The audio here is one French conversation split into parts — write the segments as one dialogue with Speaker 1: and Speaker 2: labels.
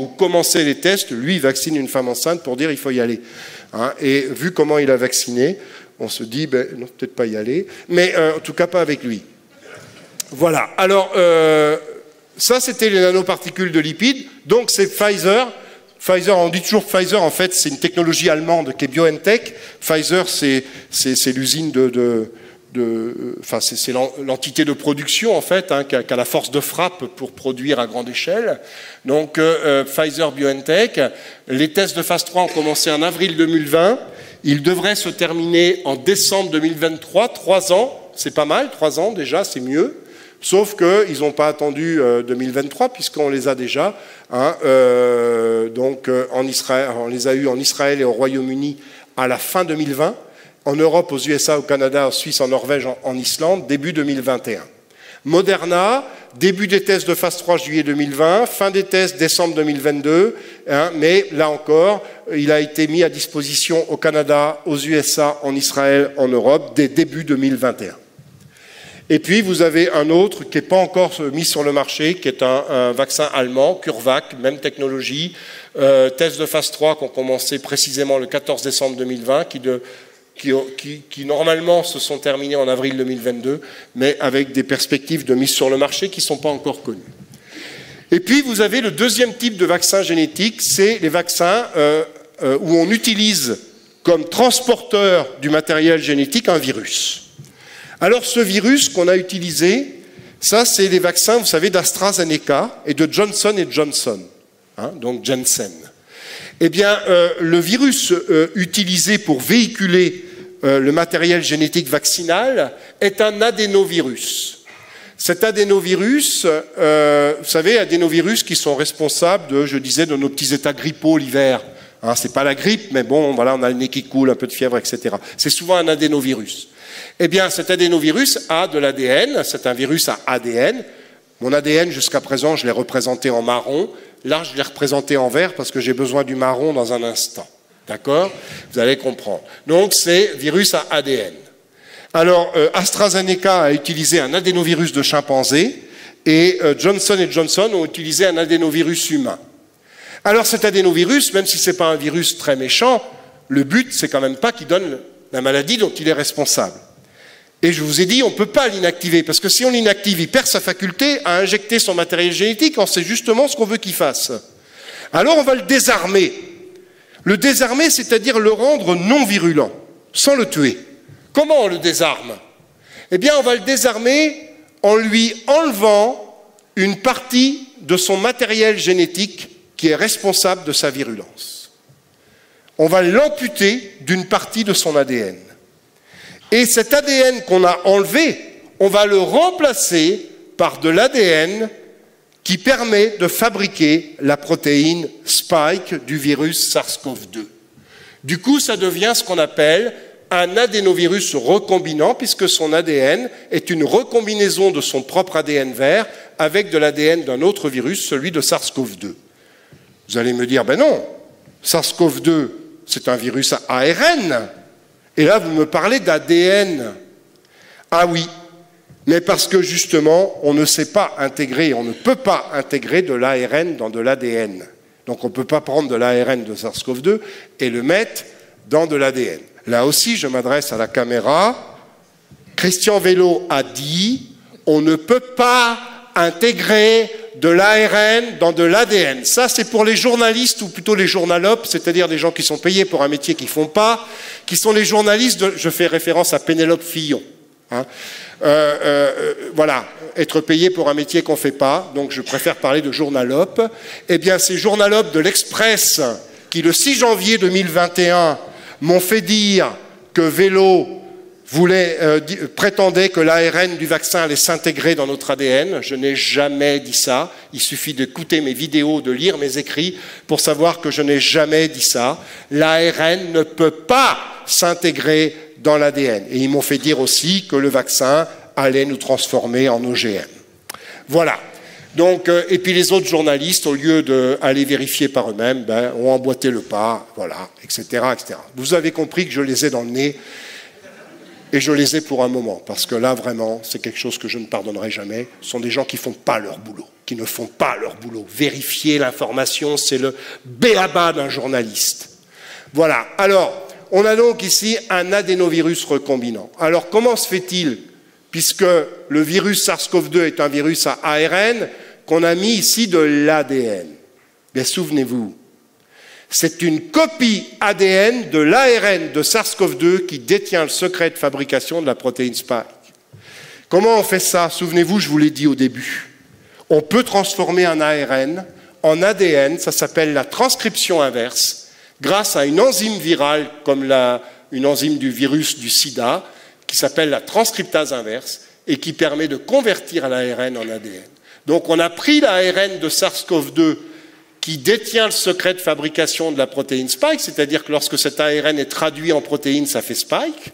Speaker 1: où commençaient les tests, lui, il vaccine une femme enceinte pour dire il faut y aller. Hein. et vu comment il a vacciné, on se dit, ben, non, peut-être pas y aller, mais euh, en tout cas pas avec lui. Voilà. Alors, euh, ça, c'était les nanoparticules de lipides. Donc, c'est Pfizer. Pfizer, on dit toujours Pfizer, en fait, c'est une technologie allemande qui est BioNTech. Pfizer, c'est l'usine de, enfin, c'est l'entité de production, en fait, hein, qui, a, la force de frappe pour produire à grande échelle. Donc, euh, Pfizer BioNTech. Les tests de phase 3 ont commencé en avril 2020. Ils devraient se terminer en décembre 2023, trois ans. C'est pas mal, trois ans déjà, c'est mieux. Sauf qu'ils n'ont pas attendu 2023 euh, puisqu'on les a déjà. Hein, euh, donc euh, en Israël, on les a eus en Israël et au Royaume-Uni à la fin 2020. En Europe, aux USA, au Canada, en Suisse, en Norvège, en, Islande, début 2021. Moderna, début des tests de phase 3 juillet 2020, fin des tests décembre 2022, hein, mais là encore, il a été mis à disposition au Canada, aux USA, en Israël, en Europe, dès début 2021. Et puis vous avez un autre qui n'est pas encore mis sur le marché, qui est un, vaccin allemand, CureVac, même technologie, euh, test de phase 3 qui ont commencé précisément le 14 décembre 2020, qui, qui, normalement se sont terminés en avril 2022, mais avec des perspectives de mise sur le marché qui ne sont pas encore connues. Et puis vous avez le deuxième type de vaccin génétique, c'est les vaccins euh, euh, où on utilise comme transporteur du matériel génétique un virus. Alors ce virus qu'on a utilisé, ça c'est les vaccins, vous savez, d'AstraZeneca et de Johnson Johnson, hein, donc Jensen. Eh bien, euh, le virus euh, utilisé pour véhiculer euh, le matériel génétique vaccinal est un adénovirus. Cet adénovirus, vous savez, adénovirus qui sont responsables de, je disais, de nos petits états grippaux l'hiver. Hein, c'est pas la grippe, mais bon, voilà, on a le nez qui coule, un peu de fièvre, etc. C'est souvent un adénovirus. Eh bien, cet adénovirus a de l'ADN, c'est un virus à ADN. Mon ADN, jusqu'à présent, je l'ai représenté en marron. Là, je l'ai représenté en vert parce que j'ai besoin du marron dans un instant. D'accord? Vous allez comprendre. Donc, c'est virus à ADN. Alors, euh, AstraZeneca a utilisé un adénovirus de chimpanzé et euh, Johnson Johnson ont utilisé un adénovirus humain. Alors, cet adénovirus, même si ce n'est pas un virus très méchant, le but, c'est quand même pas qu'il donne la maladie dont il est responsable. Et je vous ai dit, on ne peut pas l'inactiver, parce que si on l'inactive, il perd sa faculté à injecter son matériel génétique, on sait justement ce qu'on veut qu'il fasse. Alors on va le désarmer. Le désarmer, c'est-à-dire le rendre non virulent, sans le tuer. Comment on le désarme? Eh bien, on va le désarmer en lui enlevant une partie de son matériel génétique qui est responsable de sa virulence. On va l'amputer d'une partie de son ADN. Et cet ADN qu'on a enlevé, on va le remplacer par de l'ADN qui permet de fabriquer la protéine spike du virus SARS-CoV-2. Du coup, ça devient ce qu'on appelle un adénovirus recombinant, puisque son ADN est une recombinaison de son propre ADN vert avec de l'ADN d'un autre virus, celui de SARS-CoV-2. Vous allez me dire, ben non, SARS-CoV-2, c'est un virus à ARN, et là, vous me parlez d'ADN. Ah oui, mais parce que justement, on ne sait pas intégrer, on ne peut pas intégrer de l'ARN dans de l'ADN. Donc on ne peut pas prendre de l'ARN de SARS-CoV-2 et le mettre dans de l'ADN. Là aussi, je m'adresse à la caméra. Christian Vélo a dit, on ne peut pas intégrer de l'ARN dans de l'ADN. Ça, c'est pour les journalistes, ou plutôt les journalopes, c'est-à-dire des gens qui sont payés pour un métier qu'ils font pas, qui sont les journalistes, je fais référence à Pénélope Fillon. Hein. Euh, euh, voilà, être payé pour un métier qu'on ne fait pas, donc je préfère parler de journalopes. Eh bien, ces journalopes de l'Express, qui le 6 janvier 2021 m'ont fait dire que vélo voulait, euh, prétendait que l'ARN du vaccin allait s'intégrer dans notre ADN. Je n'ai jamais dit ça. Il suffit d'écouter mes vidéos, de lire mes écrits pour savoir que je n'ai jamais dit ça. L'ARN ne peut pas s'intégrer dans l'ADN. Et ils m'ont fait dire aussi que le vaccin allait nous transformer en OGM. Voilà. Donc, euh, et puis les autres journalistes, au lieu d'aller vérifier par eux-mêmes, ben, ont emboîté le pas, voilà, etc., etc. Vous avez compris que je les ai dans le nez et je les ai pour un moment, parce que là, vraiment, c'est quelque chose que je ne pardonnerai jamais. Ce sont des gens qui ne font pas leur boulot, qui ne font pas leur boulot. Vérifier l'information, c'est le béaba d'un journaliste. Voilà. Alors, on a donc ici un adénovirus recombinant. Alors, comment se fait-il, puisque le virus SARS-CoV-2 est un virus à ARN, qu'on a mis ici de l'ADN Bien, souvenez-vous, c'est une copie ADN de l'ARN de SARS-CoV-2 qui détient le secret de fabrication de la protéine Spike. Comment on fait ça? Souvenez-vous, je vous l'ai dit au début. On peut transformer un ARN en ADN, ça s'appelle la transcription inverse, grâce à une enzyme virale comme une enzyme du virus du sida, qui s'appelle la transcriptase inverse, et qui permet de convertir l'ARN en ADN. Donc on a pris l'ARN de SARS-CoV-2 qui détient le secret de fabrication de la protéine spike, c'est-à-dire que lorsque cet ARN est traduit en protéine, ça fait spike.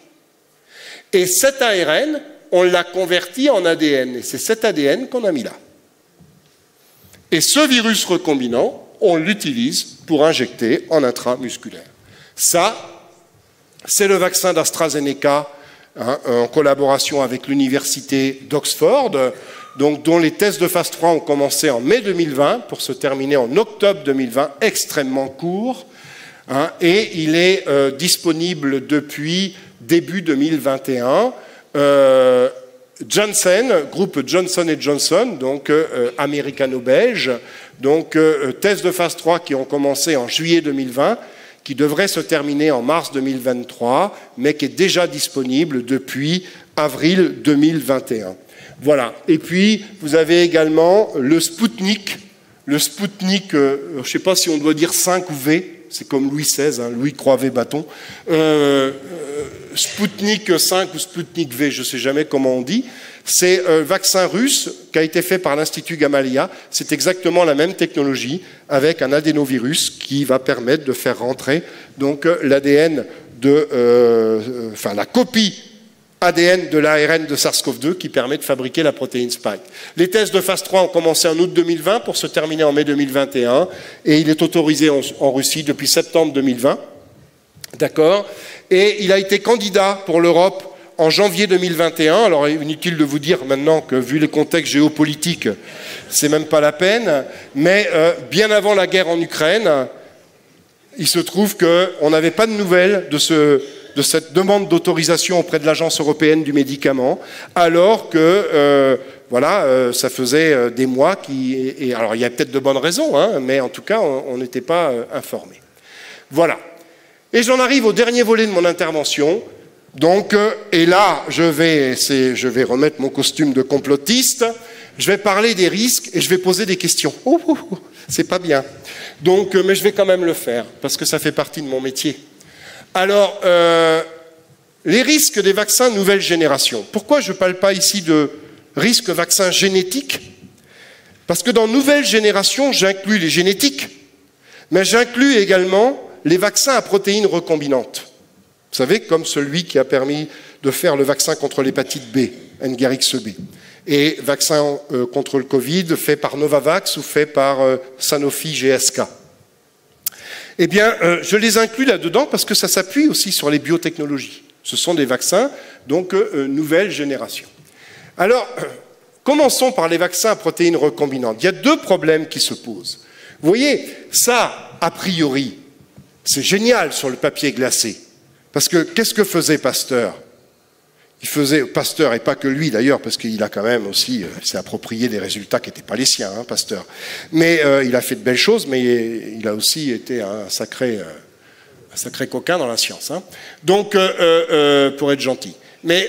Speaker 1: Et cet ARN, on l'a converti en ADN, et c'est cet ADN qu'on a mis là. Et ce virus recombinant, on l'utilise pour injecter en intramusculaire. Ça, c'est le vaccin d'AstraZeneca hein, en collaboration avec l'université d'Oxford donc, dont les tests de phase 3 ont commencé en mai 2020 pour se terminer en octobre 2020, extrêmement court, hein, et il est euh, disponible depuis début 2021. Euh, Janssen, groupe Johnson Johnson, donc euh, américano-belge, donc tests de phase 3 qui ont commencé en juillet 2020, qui devraient se terminer en mars 2023, mais qui est déjà disponible depuis avril 2021. Voilà. Et puis, vous avez également le Spoutnik. Le Spoutnik, euh, je ne sais pas si on doit dire 5 ou V, c'est comme Louis XVI, hein, Louis Croix-V bâton. Euh, euh, Spoutnik 5 ou Spoutnik V, je ne sais jamais comment on dit. C'est un vaccin russe qui a été fait par l'Institut Gamaleya. C'est exactement la même technologie avec un adénovirus qui va permettre de faire rentrer donc l'ADN de, enfin la copie ADN de l'ARN de SARS-CoV-2 qui permet de fabriquer la protéine Spike. Les tests de phase 3 ont commencé en août 2020 pour se terminer en mai 2021 et il est autorisé en, Russie depuis septembre 2020. D'accord? Et il a été candidat pour l'Europe en janvier 2021. Alors inutile de vous dire maintenant que vu les contextes géopolitiques, c'est même pas la peine, mais euh, bien avant la guerre en Ukraine, il se trouve qu'on n'avait pas de nouvelles de ce de cette demande d'autorisation auprès de l'Agence européenne du médicament, alors que euh, voilà, euh, ça faisait euh, des mois qui. Et, alors il y a peut-être de bonnes raisons, hein, mais en tout cas, on n'était pas informé. Voilà. Et j'en arrive au dernier volet de mon intervention. Donc, et là, je vais, je vais remettre mon costume de complotiste. Je vais parler des risques et je vais poser des questions. Oh, oh, oh c'est pas bien. Donc, mais je vais quand même le faire parce que ça fait partie de mon métier. Alors, euh, les risques des vaccins nouvelle génération. Pourquoi je ne parle pas ici de risques vaccins génétiques? Parce que dans nouvelle génération, j'inclus les génétiques, mais j'inclus également les vaccins à protéines recombinantes. Vous savez, comme celui qui a permis de faire le vaccin contre l'hépatite B, Ngarix-B, et vaccin euh, contre le Covid fait par Novavax ou fait par euh, Sanofi GSK. Eh bien, euh, je les inclus là-dedans parce que ça s'appuie aussi sur les biotechnologies. Ce sont des vaccins, donc euh, euh, nouvelle génération. Alors, commençons par les vaccins à protéines recombinantes. Il y a deux problèmes qui se posent. Vous voyez, ça, a priori, c'est génial sur le papier glacé. Parce que qu'est-ce que faisait Pasteur? Il faisait, Pasteur, et pas que lui d'ailleurs, parce qu'il a quand même aussi, euh, s'est approprié des résultats qui n'étaient pas les siens, hein, Pasteur. Mais euh, il a fait de belles choses, mais il a aussi été un sacré, euh, sacré coquin dans la science. Hein. Donc, pour être gentil. Mais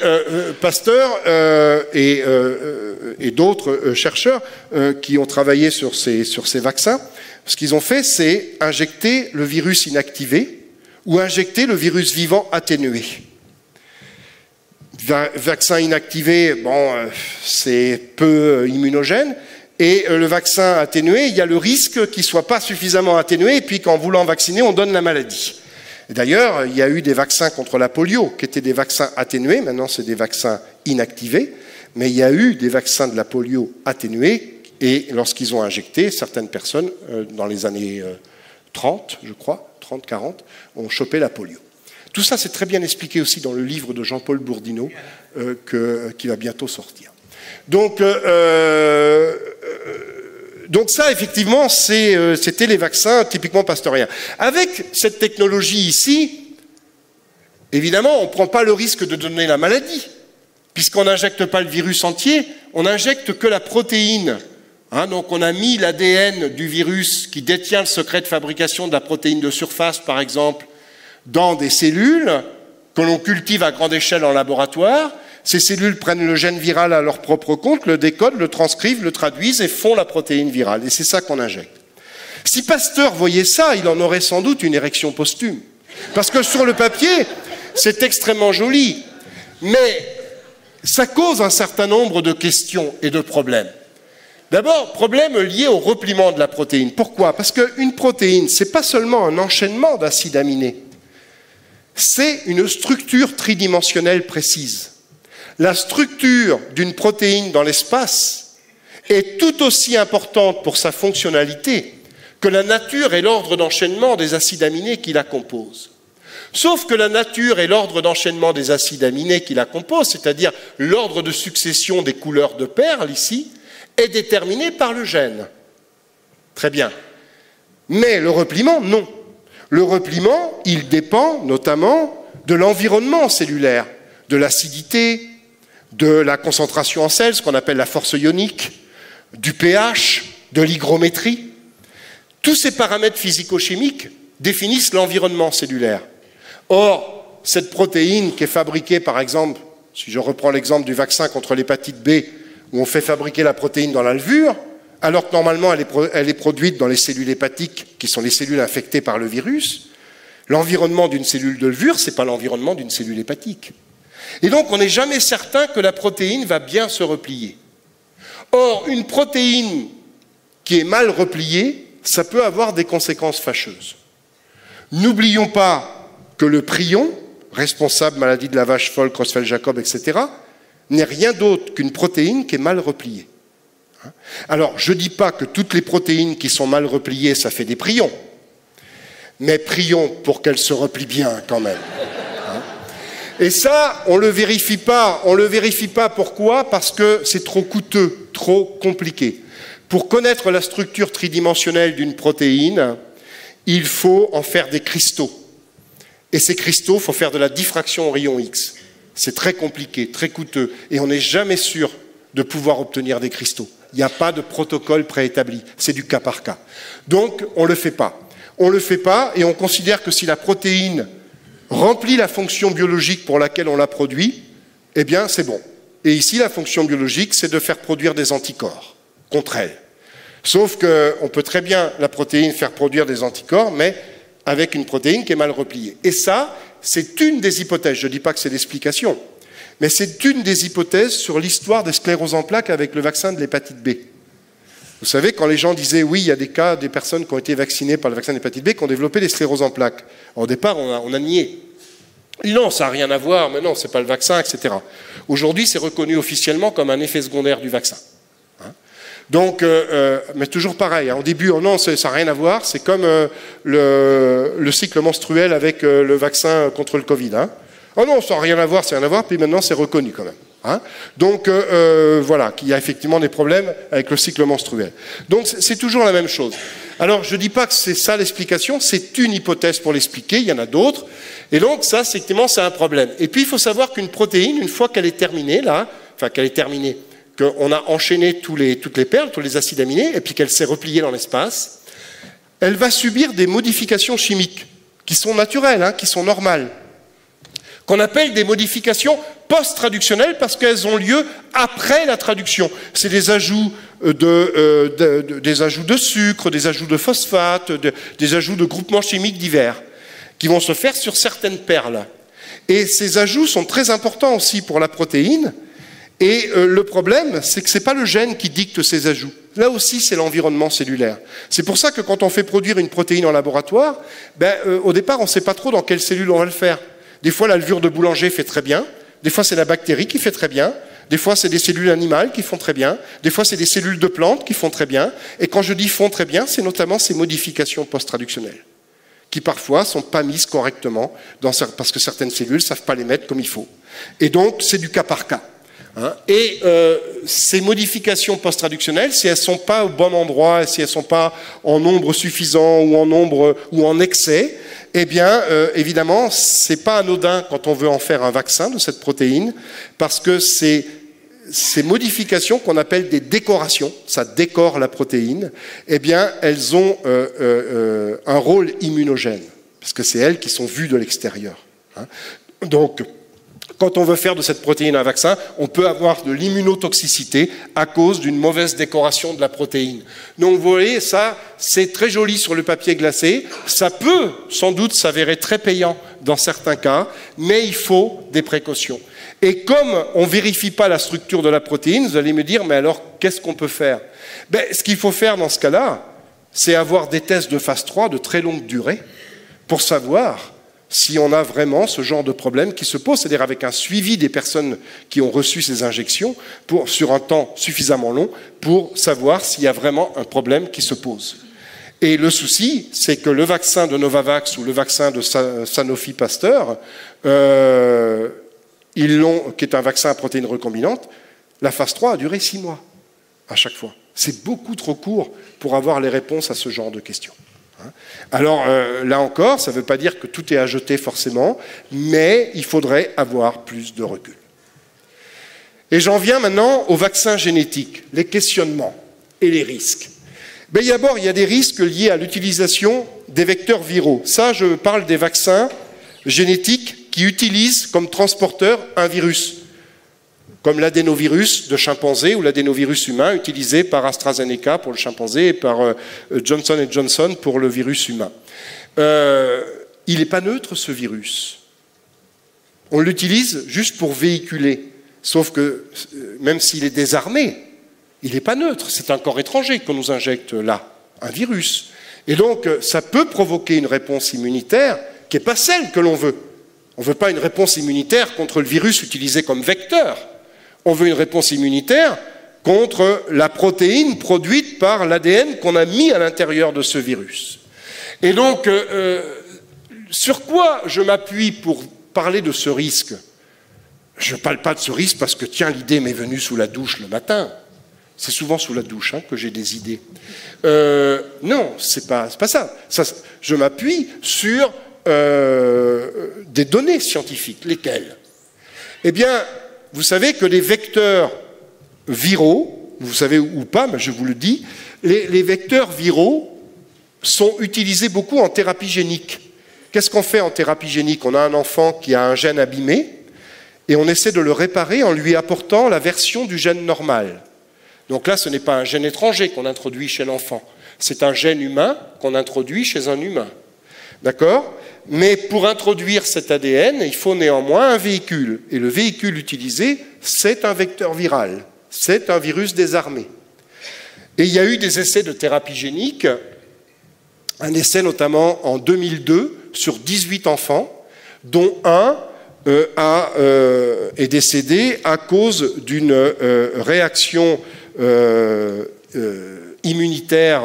Speaker 1: Pasteur et, et d'autres chercheurs qui ont travaillé sur ces, sur ces vaccins, ce qu'ils ont fait, c'est injecter le virus inactivé ou injecter le virus vivant atténué vaccin inactivé, bon, euh, c'est peu euh, immunogène. Et euh, le vaccin atténué, il y a le risque qu'il ne soit pas suffisamment atténué, et puis qu'en voulant vacciner, on donne la maladie. D'ailleurs, il y a eu des vaccins contre la polio qui étaient des vaccins atténués, maintenant c'est des vaccins inactivés, mais il y a eu des vaccins de la polio atténués, et lorsqu'ils ont injecté, certaines personnes, dans les années 30, je crois, 30, 40, ont chopé la polio. Tout ça, c'est très bien expliqué aussi dans le livre de Jean-Paul Bourdineau, euh, qui va bientôt sortir. Donc, euh, euh, donc ça, effectivement, c'était les vaccins typiquement pasteuriens. Avec cette technologie ici, évidemment, on ne prend pas le risque de donner la maladie, puisqu'on n'injecte pas le virus entier, on n'injecte que la protéine. Hein, donc on a mis l'ADN du virus qui détient le secret de fabrication de la protéine de surface, par exemple, dans des cellules que l'on cultive à grande échelle en laboratoire. Ces cellules prennent le gène viral à leur propre compte, le décodent, le transcrivent, le traduisent et font la protéine virale. Et c'est ça qu'on injecte. Si Pasteur voyait ça, il en aurait sans doute une érection posthume. Parce que sur le papier, c'est extrêmement joli. Mais ça cause un certain nombre de questions et de problèmes. D'abord, problème lié au repliement de la protéine. Pourquoi? Parce qu'une protéine, ce n'est pas seulement un enchaînement d'acides aminés c'est une structure tridimensionnelle précise. La structure d'une protéine dans l'espace est tout aussi importante pour sa fonctionnalité que la nature et l'ordre d'enchaînement des acides aminés qui la composent. Sauf que la nature et l'ordre d'enchaînement des acides aminés qui la composent, c'est-à-dire l'ordre de succession des couleurs de perles ici, est déterminé par le gène. Très bien. Mais le repliement, non. Le repliement, il dépend notamment de l'environnement cellulaire, de l'acidité, de la concentration en sel, ce qu'on appelle la force ionique, du pH, de l'hygrométrie. Tous ces paramètres physico-chimiques définissent l'environnement cellulaire. Or, cette protéine qui est fabriquée, par exemple, si je reprends l'exemple du vaccin contre l'hépatite B, où on fait fabriquer la protéine dans la levure, alors que normalement elle est, produite dans les cellules hépatiques, qui sont les cellules infectées par le virus. L'environnement d'une cellule de levure, ce n'est pas l'environnement d'une cellule hépatique. Et donc on n'est jamais certain que la protéine va bien se replier. Or, une protéine qui est mal repliée, ça peut avoir des conséquences fâcheuses. N'oublions pas que le prion, responsable maladie de la vache folle, Creutzfeldt-Jacob, etc., n'est rien d'autre qu'une protéine qui est mal repliée. Hein? Alors, je ne dis pas que toutes les protéines qui sont mal repliées, ça fait des prions, mais prions pour qu'elles se replient bien quand même. Hein? Et ça, on ne le vérifie pas. On ne le vérifie pas pourquoi? Parce que c'est trop coûteux, trop compliqué. Pour connaître la structure tridimensionnelle d'une protéine, il faut en faire des cristaux. Et ces cristaux, il faut faire de la diffraction au rayon X. C'est très compliqué, très coûteux, et on n'est jamais sûr de pouvoir obtenir des cristaux. Il n'y a pas de protocole préétabli, c'est du cas par cas. Donc, on ne le fait pas. On ne le fait pas et on considère que si la protéine remplit la fonction biologique pour laquelle on la produit, eh bien, c'est bon. Et ici, la fonction biologique, c'est de faire produire des anticorps contre elle. Sauf qu'on peut très bien, la protéine, faire produire des anticorps, mais avec une protéine qui est mal repliée. Et ça, c'est une des hypothèses. Je ne dis pas que c'est l'explication. Mais c'est une des hypothèses sur l'histoire des scléroses en plaques avec le vaccin de l'hépatite B. Vous savez, quand les gens disaient oui, il y a des cas des personnes qui ont été vaccinées par le vaccin de l'hépatite B qui ont développé des scléroses en plaques. Au départ, on a, nié. Non, ça n'a rien à voir, mais non, ce n'est pas le vaccin, etc. Aujourd'hui, c'est reconnu officiellement comme un effet secondaire du vaccin. Hein. donc, euh, euh, mais toujours pareil. Hein. au début, oh non, ça n'a rien à voir. C'est comme euh, le, cycle menstruel avec le vaccin contre le Covid. Hein. Oh non, ça n'a rien à voir, c'est rien à voir, puis maintenant c'est reconnu quand même. Hein. Donc euh, euh, voilà, qu'il y a effectivement des problèmes avec le cycle menstruel. Donc c'est toujours la même chose. Alors je ne dis pas que c'est ça l'explication, c'est une hypothèse pour l'expliquer, il y en a d'autres. Et donc ça, effectivement, c'est un problème. Et puis il faut savoir qu'une protéine, une fois qu'elle est terminée, là, enfin qu'elle est terminée, qu'on a enchaîné les, toutes les perles, tous les acides aminés, et puis qu'elle s'est repliée dans l'espace, elle va subir des modifications chimiques qui sont naturelles, hein, qui sont normales qu'on appelle des modifications post-traductionnelles parce qu'elles ont lieu après la traduction. C'est des ajouts euh, euh, de, des ajouts de sucre, des ajouts de phosphate, des ajouts de groupements chimiques divers qui vont se faire sur certaines perles. Et ces ajouts sont très importants aussi pour la protéine. Et euh, le problème, c'est que ce n'est pas le gène qui dicte ces ajouts. Là aussi, c'est l'environnement cellulaire. C'est pour ça que quand on fait produire une protéine en laboratoire, ben, au départ, on ne sait pas trop dans quelle cellule on va le faire. Des fois, la levure de boulanger fait très bien. Des fois, c'est la bactérie qui fait très bien. Des fois, c'est des cellules animales qui font très bien. Des fois, c'est des cellules de plantes qui font très bien. Et quand je dis font très bien, c'est notamment ces modifications post-traductionnelles qui parfois sont pas mises correctement parce que certaines cellules savent pas les mettre comme il faut. Et donc, c'est du cas par cas. Hein. Et euh, ces modifications post-traductionnelles, si elles sont pas au bon endroit, si elles sont pas en nombre suffisant ou en nombre ou en excès, eh bien, euh, évidemment, c'est pas anodin quand on veut en faire un vaccin de cette protéine, parce que ces modifications qu'on appelle des décorations, ça décore la protéine, eh bien, elles ont euh, euh, un rôle immunogène, parce que c'est elles qui sont vues de l'extérieur. Hein. Donc, quand on veut faire de cette protéine un vaccin, on peut avoir de l'immunotoxicité à cause d'une mauvaise décoration de la protéine. Donc vous voyez, ça, c'est très joli sur le papier glacé. Ça peut sans doute s'avérer très payant dans certains cas, mais il faut des précautions. Et comme on ne vérifie pas la structure de la protéine, vous allez me dire, mais alors qu'est-ce qu'on peut faire? Ben, Ce qu'il faut faire dans ce cas-là, c'est avoir des tests de phase 3 de très longue durée pour savoir si on a vraiment ce genre de problème qui se pose, c'est-à-dire avec un suivi des personnes qui ont reçu ces injections sur un temps suffisamment long pour savoir s'il y a vraiment un problème qui se pose. Et le souci, c'est que le vaccin de Novavax ou le vaccin de Sanofi Pasteur, euh, qui est un vaccin à protéines recombinantes, la phase 3 a duré six mois à chaque fois. C'est beaucoup trop court pour avoir les réponses à ce genre de questions. Hein. Alors euh, là encore, ça ne veut pas dire que tout est à jeter forcément, mais il faudrait avoir plus de recul. Et j'en viens maintenant aux vaccins génétiques, les questionnements et les risques. Ben, D'abord, il y a des risques liés à l'utilisation des vecteurs viraux. Ça, je parle des vaccins génétiques qui utilisent comme transporteur un virus comme l'adénovirus de chimpanzé ou l'adénovirus humain utilisé par AstraZeneca pour le chimpanzé et par euh, Johnson Johnson pour le virus humain. Euh, il n'est pas neutre ce virus. On l'utilise juste pour véhiculer. Sauf que euh, même s'il est désarmé, il n'est pas neutre. C'est un corps étranger qu'on nous injecte là, un virus. Et donc ça peut provoquer une réponse immunitaire qui n'est pas celle que l'on veut. On ne veut pas une réponse immunitaire contre le virus utilisé comme vecteur on veut une réponse immunitaire contre la protéine produite par l'ADN qu'on a mis à l'intérieur de ce virus. Et donc, euh, euh, sur quoi je m'appuie pour parler de ce risque? Je ne parle pas de ce risque parce que, tiens, l'idée m'est venue sous la douche le matin. C'est souvent sous la douche hein, que j'ai des idées. Euh, non, c'est pas, pas ça. ça. Je m'appuie sur des données scientifiques. Lesquelles? Eh bien, vous savez que les vecteurs viraux, vous savez ou pas, mais je vous le dis, les, vecteurs viraux sont utilisés beaucoup en thérapie génique. Qu'est-ce qu'on fait en thérapie génique? On a un enfant qui a un gène abîmé et on essaie de le réparer en lui apportant la version du gène normal. Donc là, ce n'est pas un gène étranger qu'on introduit chez l'enfant, c'est un gène humain qu'on introduit chez un humain. D'accord? Mais pour introduire cet ADN, il faut néanmoins un véhicule. Et le véhicule utilisé, c'est un vecteur viral, c'est un virus désarmé. Et il y a eu des essais de thérapie génique, un essai notamment en 2002 sur 18 enfants, dont un euh, euh, est décédé à cause d'une euh, réaction immunitaire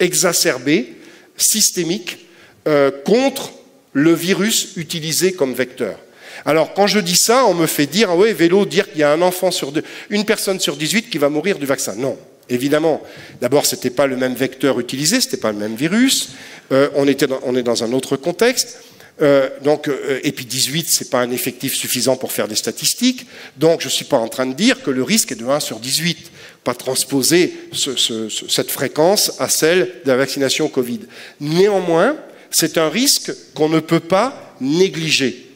Speaker 1: exacerbée, systémique, euh, contre le virus utilisé comme vecteur. Alors, quand je dis ça, on me fait dire, ah oui, vélo, dire qu'il y a un enfant sur deux, une personne sur 18 qui va mourir du vaccin. Non, évidemment. D'abord, ce n'était pas le même vecteur utilisé, ce n'était pas le même virus. Euh, on, était on est dans un autre contexte. Euh, donc, et puis 18, ce n'est pas un effectif suffisant pour faire des statistiques. Donc, je ne suis pas en train de dire que le risque est de 1 sur 18. Pas transposer cette fréquence à celle de la vaccination Covid. Néanmoins, c'est un risque qu'on ne peut pas négliger.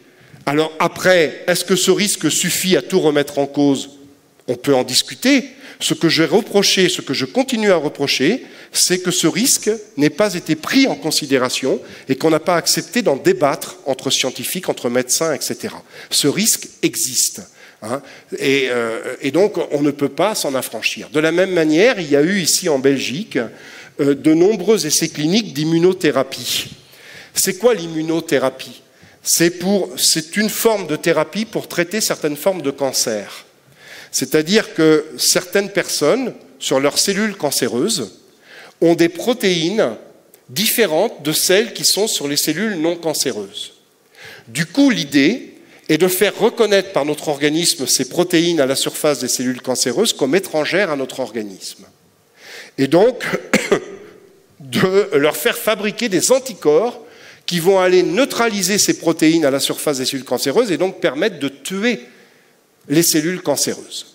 Speaker 1: Alors après, est-ce que ce risque suffit à tout remettre en cause? On peut en discuter. Ce que j'ai reproché, ce que je continue à reprocher, c'est que ce risque n'ait pas été pris en considération et qu'on n'a pas accepté d'en débattre entre scientifiques, entre médecins, etc. Ce risque existe. Hein. Euh, et, donc, on ne peut pas s'en affranchir. De la même manière, il y a eu ici en Belgique euh, de nombreux essais cliniques d'immunothérapie. C'est quoi l'immunothérapie? C'est une forme de thérapie pour traiter certaines formes de cancer. C'est-à-dire que certaines personnes, sur leurs cellules cancéreuses, ont des protéines différentes de celles qui sont sur les cellules non cancéreuses. Du coup, l'idée est de faire reconnaître par notre organisme ces protéines à la surface des cellules cancéreuses comme étrangères à notre organisme. Et donc, de leur faire fabriquer des anticorps qui vont aller neutraliser ces protéines à la surface des cellules cancéreuses et donc permettre de tuer les cellules cancéreuses.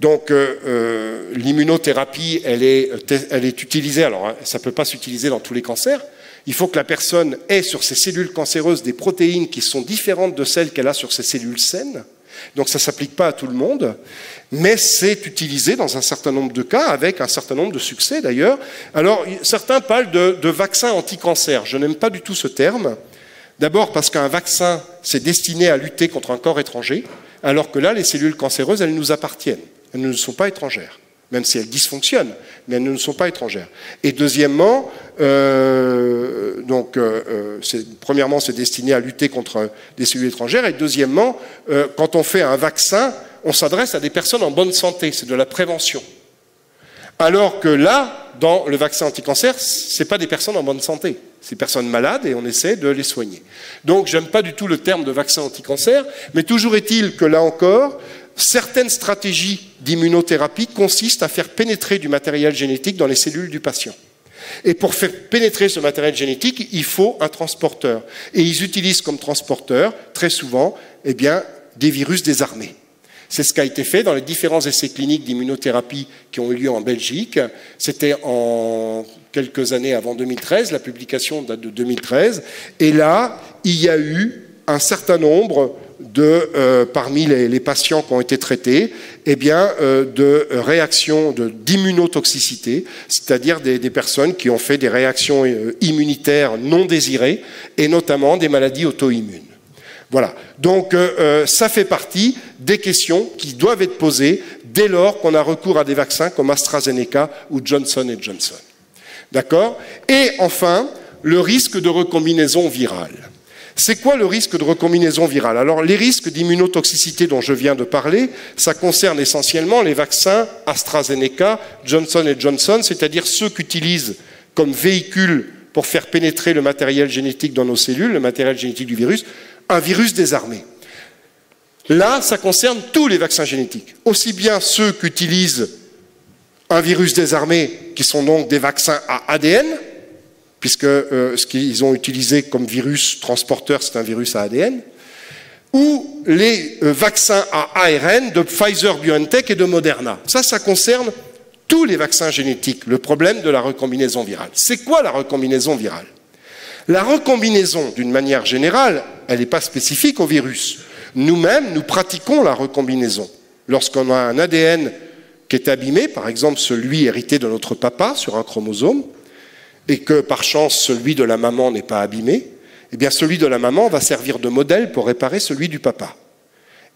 Speaker 1: Donc euh, euh, l'immunothérapie, elle est, elle est utilisée, alors hein, ça ne peut pas s'utiliser dans tous les cancers, il faut que la personne ait sur ses cellules cancéreuses des protéines qui sont différentes de celles qu'elle a sur ses cellules saines. Donc ça ne s'applique pas à tout le monde, mais c'est utilisé dans un certain nombre de cas, avec un certain nombre de succès d'ailleurs. Alors certains parlent de, de vaccin anti-cancer. Je n'aime pas du tout ce terme. D'abord parce qu'un vaccin, c'est destiné à lutter contre un corps étranger, alors que là, les cellules cancéreuses, elles nous appartiennent. Elles ne sont pas étrangères, même si elles dysfonctionnent, mais elles ne sont pas étrangères. Et deuxièmement, euh, euh, euh premièrement, c'est destiné à lutter contre des cellules étrangères, et deuxièmement, quand on fait un vaccin, on s'adresse à des personnes en bonne santé, c'est de la prévention. Alors que là, dans le vaccin anti-cancer, ce pas des personnes en bonne santé, c'est des personnes malades et on essaie de les soigner. Donc, j'aime pas du tout le terme de vaccin anti-cancer, mais toujours est-il que là encore, certaines stratégies d'immunothérapie consistent à faire pénétrer du matériel génétique dans les cellules du patient. Et pour faire pénétrer ce matériel génétique, il faut un transporteur. Et ils utilisent comme transporteur, très souvent, eh bien, des virus désarmés. C'est ce qui a été fait dans les différents essais cliniques d'immunothérapie qui ont eu lieu en Belgique. C'était en quelques années avant 2013, la publication date de 2013. Et là, il y a eu un certain nombre de, euh, parmi les, patients qui ont été traités, eh bien, euh, de réactions d'immunotoxicité, c'est-à-dire des, personnes qui ont fait des réactions euh, immunitaires non désirées, et notamment des maladies auto-immunes. Voilà. Donc, ça fait partie des questions qui doivent être posées dès lors qu'on a recours à des vaccins comme AstraZeneca ou Johnson Johnson. D'accord? Et enfin, le risque de recombinaison virale. C'est quoi le risque de recombinaison virale? Alors, les risques d'immunotoxicité dont je viens de parler, ça concerne essentiellement les vaccins AstraZeneca, Johnson Johnson, c'est-à-dire ceux qu'utilisent comme véhicule pour faire pénétrer le matériel génétique dans nos cellules, le matériel génétique du virus, un virus désarmé. Là, ça concerne tous les vaccins génétiques, aussi bien ceux qu'utilisent un virus désarmé, qui sont donc des vaccins à ADN, puisque euh, ce qu'ils ont utilisé comme virus transporteur, c'est un virus à ADN, ou les euh, vaccins à ARN de Pfizer, BioNTech et de Moderna. Ça, ça concerne tous les vaccins génétiques, le problème de la recombinaison virale. C'est quoi la recombinaison virale? La recombinaison, d'une manière générale, elle n'est pas spécifique au virus. Nous-mêmes, nous pratiquons la recombinaison. Lorsqu'on a un ADN qui est abîmé, par exemple celui hérité de notre papa sur un chromosome, et que par chance celui de la maman n'est pas abîmé, eh bien celui de la maman va servir de modèle pour réparer celui du papa.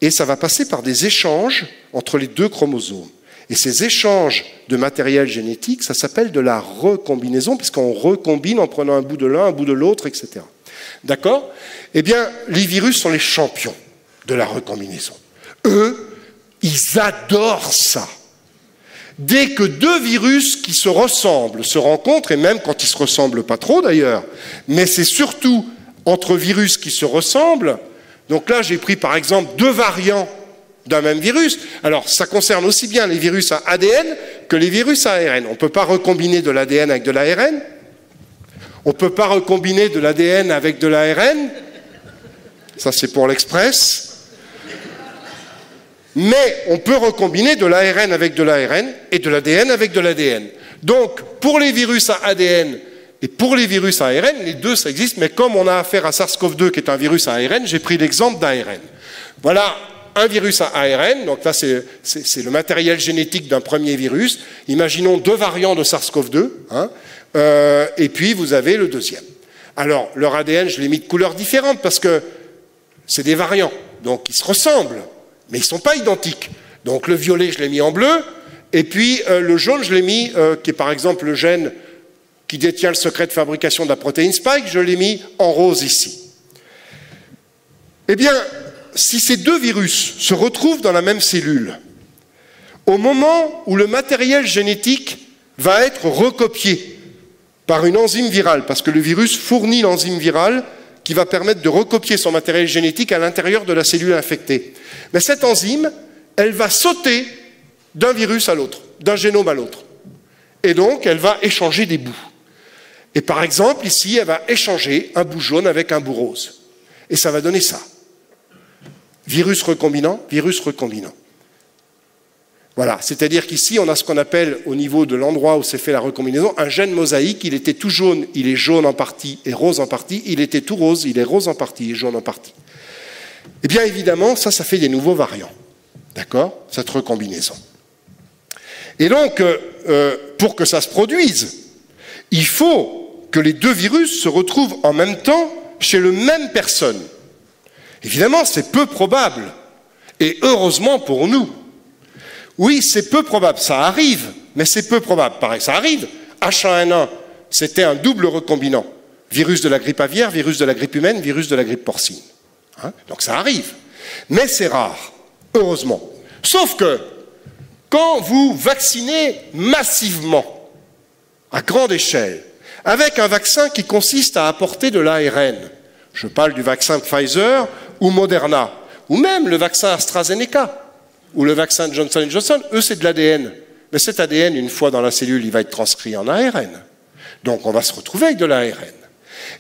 Speaker 1: Et ça va passer par des échanges entre les deux chromosomes. Et ces échanges de matériel génétique, ça s'appelle de la recombinaison, puisqu'on recombine en prenant un bout de l'un, un bout de l'autre, etc. D'accord? Eh bien, les virus sont les champions de la recombinaison. Eux, ils adorent ça. Dès que deux virus qui se ressemblent se rencontrent, et même quand ils se ressemblent pas trop d'ailleurs, mais c'est surtout entre virus qui se ressemblent. Donc là, j'ai pris par exemple deux variants d'un même virus. Alors, ça concerne aussi bien les virus à ADN que les virus à ARN. On ne peut pas recombiner de l'ADN avec de l'ARN. On ne peut pas recombiner de l'ADN avec de l'ARN. Ça, c'est pour l'express. Mais on peut recombiner de l'ARN avec de l'ARN et de l'ADN avec de l'ADN. Donc, pour les virus à ADN et pour les virus à ARN, les deux, ça existe, mais comme on a affaire à SARS-CoV-2 qui est un virus à ARN, j'ai pris l'exemple d'ARN. Voilà un virus à ARN, donc là c'est le matériel génétique d'un premier virus. Imaginons deux variants de SARS-CoV-2, hein, euh, et puis vous avez le deuxième. Alors, leur ADN, je l'ai mis de couleurs différentes parce que c'est des variants, donc ils se ressemblent mais ils ne sont pas identiques. Donc le violet, je l'ai mis en bleu, et puis euh, le jaune, je l'ai mis, euh, qui est par exemple le gène qui détient le secret de fabrication de la protéine spike, je l'ai mis en rose ici. Eh bien, si ces deux virus se retrouvent dans la même cellule, au moment où le matériel génétique va être recopié, par une enzyme virale, parce que le virus fournit l'enzyme virale qui va permettre de recopier son matériel génétique à l'intérieur de la cellule infectée. Mais cette enzyme, elle va sauter d'un virus à l'autre, d'un génome à l'autre. Et donc, elle va échanger des bouts. Et par exemple, ici, elle va échanger un bout jaune avec un bout rose. Et ça va donner ça. Virus recombinant, virus recombinant. Voilà, c'est-à-dire qu'ici, on a ce qu'on appelle, au niveau de l'endroit où s'est fait la recombinaison, un gène mosaïque. Il était tout jaune, il est jaune en partie et rose en partie. Il était tout rose, il est rose en partie et jaune en partie. Eh bien, évidemment, ça, ça fait des nouveaux variants. D'accord? Cette recombinaison. Et donc, euh, euh, pour que ça se produise, il faut que les deux virus se retrouvent en même temps chez le même personne. Évidemment, c'est peu probable. Et heureusement pour nous. Oui, c'est peu probable. Ça arrive, mais c'est peu probable. Pareil, ça arrive. H1N1, c'était un double recombinant. Virus de la grippe aviaire, virus de la grippe humaine, virus de la grippe porcine. Hein Donc ça arrive. Mais c'est rare, heureusement. Sauf que quand vous vaccinez massivement, à grande échelle, avec un vaccin qui consiste à apporter de l'ARN, je parle du vaccin Pfizer ou Moderna, ou même le vaccin AstraZeneca, ou le vaccin Johnson Johnson, eux, c'est de l'ADN. Mais cet ADN, une fois dans la cellule, il va être transcrit en ARN. Donc on va se retrouver avec de l'ARN.